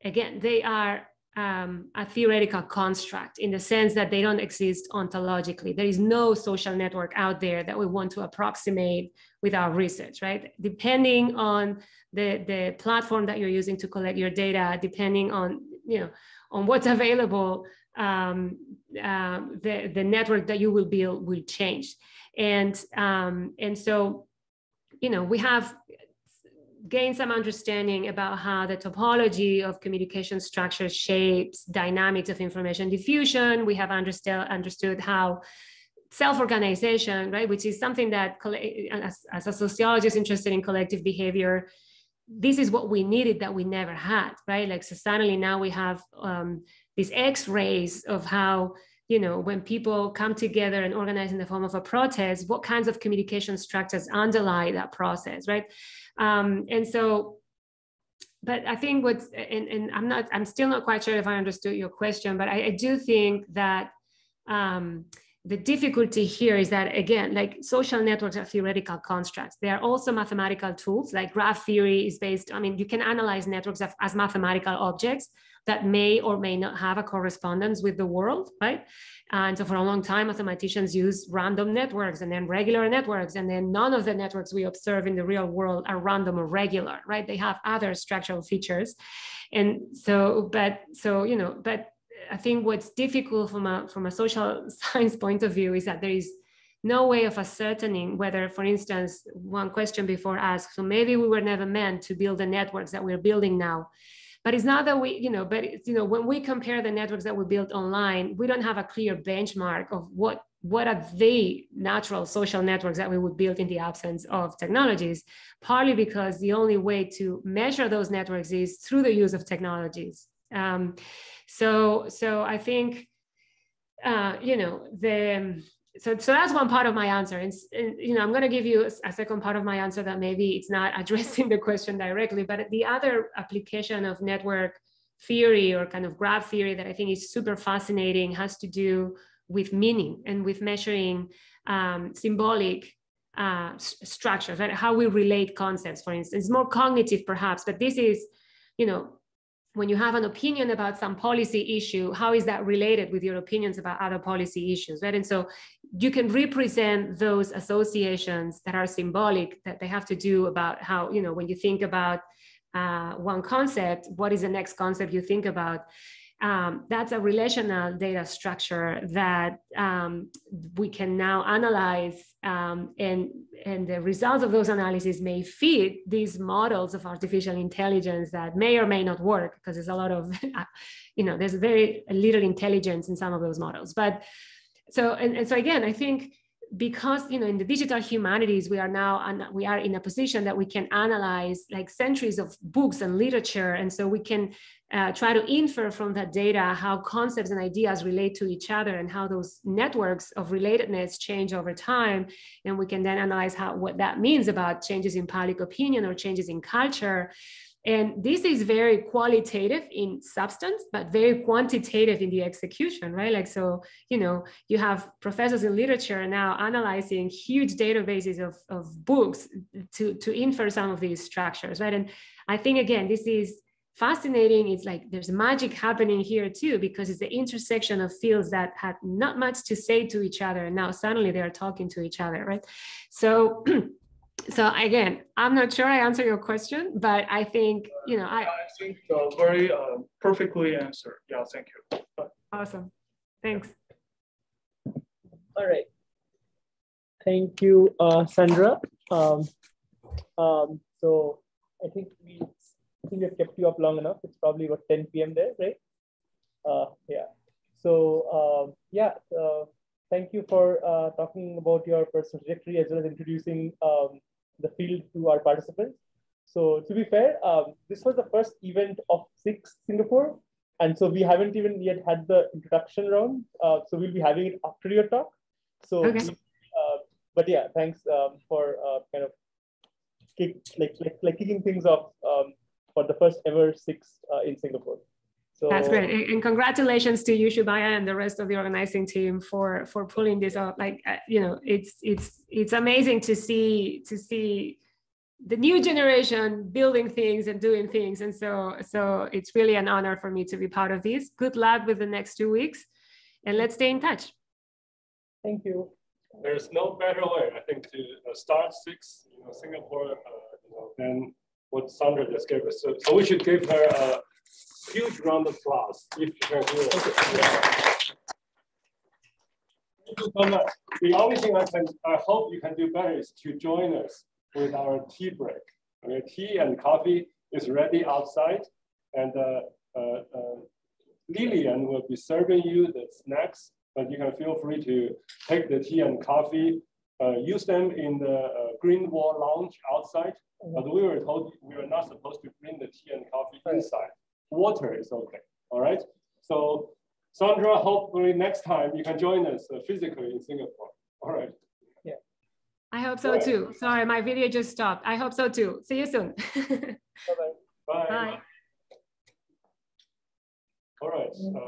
again, they are um, a theoretical construct in the sense that they don't exist ontologically. There is no social network out there that we want to approximate with our research, right? Depending on the, the platform that you're using to collect your data, depending on, you know, on what's available, um, uh, the, the network that you will build will change. And, um, and so, you know, we have gained some understanding about how the topology of communication structure shapes dynamics of information diffusion. We have understood, understood how self-organization, right, which is something that as, as a sociologist interested in collective behavior, this is what we needed that we never had, right? Like, so suddenly now we have um, these x-rays of how, you know, when people come together and organize in the form of a protest, what kinds of communication structures underlie that process, right? Um, and so, but I think what's, and, and I'm not, I'm still not quite sure if I understood your question, but I, I do think that um, the difficulty here is that again like social networks are theoretical constructs. They are also mathematical tools like graph theory is based i mean you can analyze networks as mathematical objects that may or may not have a correspondence with the world right? And so for a long time mathematicians use random networks and then regular networks and then none of the networks we observe in the real world are random or regular right? They have other structural features. And so but so you know but I think what's difficult from a from a social science point of view is that there is no way of ascertaining whether, for instance, one question before asked, so maybe we were never meant to build the networks that we're building now. But it's not that we, you know, but you know, when we compare the networks that we built online, we don't have a clear benchmark of what what are the natural social networks that we would build in the absence of technologies partly because the only way to measure those networks is through the use of technologies um, so, so I think, uh, you know, the, so, so that's one part of my answer. And, and you know, I'm going to give you a, second part of my answer that maybe it's not addressing the question directly, but the other application of network theory or kind of graph theory that I think is super fascinating has to do with meaning and with measuring um, symbolic uh, structures, right? How we relate concepts, for instance, more cognitive perhaps, but this is, you know, when you have an opinion about some policy issue, how is that related with your opinions about other policy issues, right? And so you can represent those associations that are symbolic that they have to do about how, you know, when you think about uh, one concept, what is the next concept you think about? Um, that's a relational data structure that um, we can now analyze um, and, and the results of those analyses may feed these models of artificial intelligence that may or may not work because there's a lot of, you know, there's very little intelligence in some of those models. But so, and, and so again, I think because you know in the digital humanities we are now and we are in a position that we can analyze like centuries of books and literature. And so we can uh, try to infer from that data how concepts and ideas relate to each other and how those networks of relatedness change over time. And we can then analyze how what that means about changes in public opinion or changes in culture and this is very qualitative in substance, but very quantitative in the execution, right? Like, so, you know, you have professors in literature now analyzing huge databases of, of books to, to infer some of these structures, right? And I think, again, this is fascinating. It's like there's magic happening here too, because it's the intersection of fields that had not much to say to each other. And now suddenly they're talking to each other, right? So, so again, I'm not sure I answer your question, but I think you know I. I think uh, very uh, perfectly answered. Yeah, thank you. Awesome, thanks. All right, thank you, uh, Sandra. Um, um, so I think we I think we've kept you up long enough. It's probably about 10 p.m. there, right? Uh, yeah. So um, yeah, uh, thank you for uh, talking about your personal trajectory as well as introducing um, the field to our participants. So to be fair, um, this was the first event of SICSS Singapore. And so we haven't even yet had the introduction round. Uh, so we'll be having it after your talk. So, okay. uh, but yeah, thanks um, for uh, kind of kick, like, like, like kicking things off um, for the first ever SICSS uh, in Singapore. So that's great, and congratulations to you, Subhayan, and the rest of the organizing team for for pulling this off. Like uh, you know, it's it's it's amazing to see to see the new generation building things and doing things, and so so it's really an honor for me to be part of this. Good luck with the next two weeks, and let's stay in touch. Thank you. There's no better way, I think, to uh, start SICSS, you know, Singapore, uh, you know, than what Sandra just gave us. So, so we should give her a huge round of applause if you can do it. Thank you so much. The only thing I can, I hope you can do better is to join us with our tea break. Okay, tea and coffee is ready outside, and uh, uh, uh, Lillian will be serving you the snacks, but you can feel free to take the tea and coffee, uh, use them in the uh, green wall lounge outside, but we were told we were not supposed to bring the tea and coffee inside water is okay. All right. So Sandra, hopefully next time you can join us uh, physically in Singapore. All right. Yeah. I hope so too. Sorry, my video just stopped. I hope so too. See you soon. Bye-bye. Bye. Bye. All right. Uh,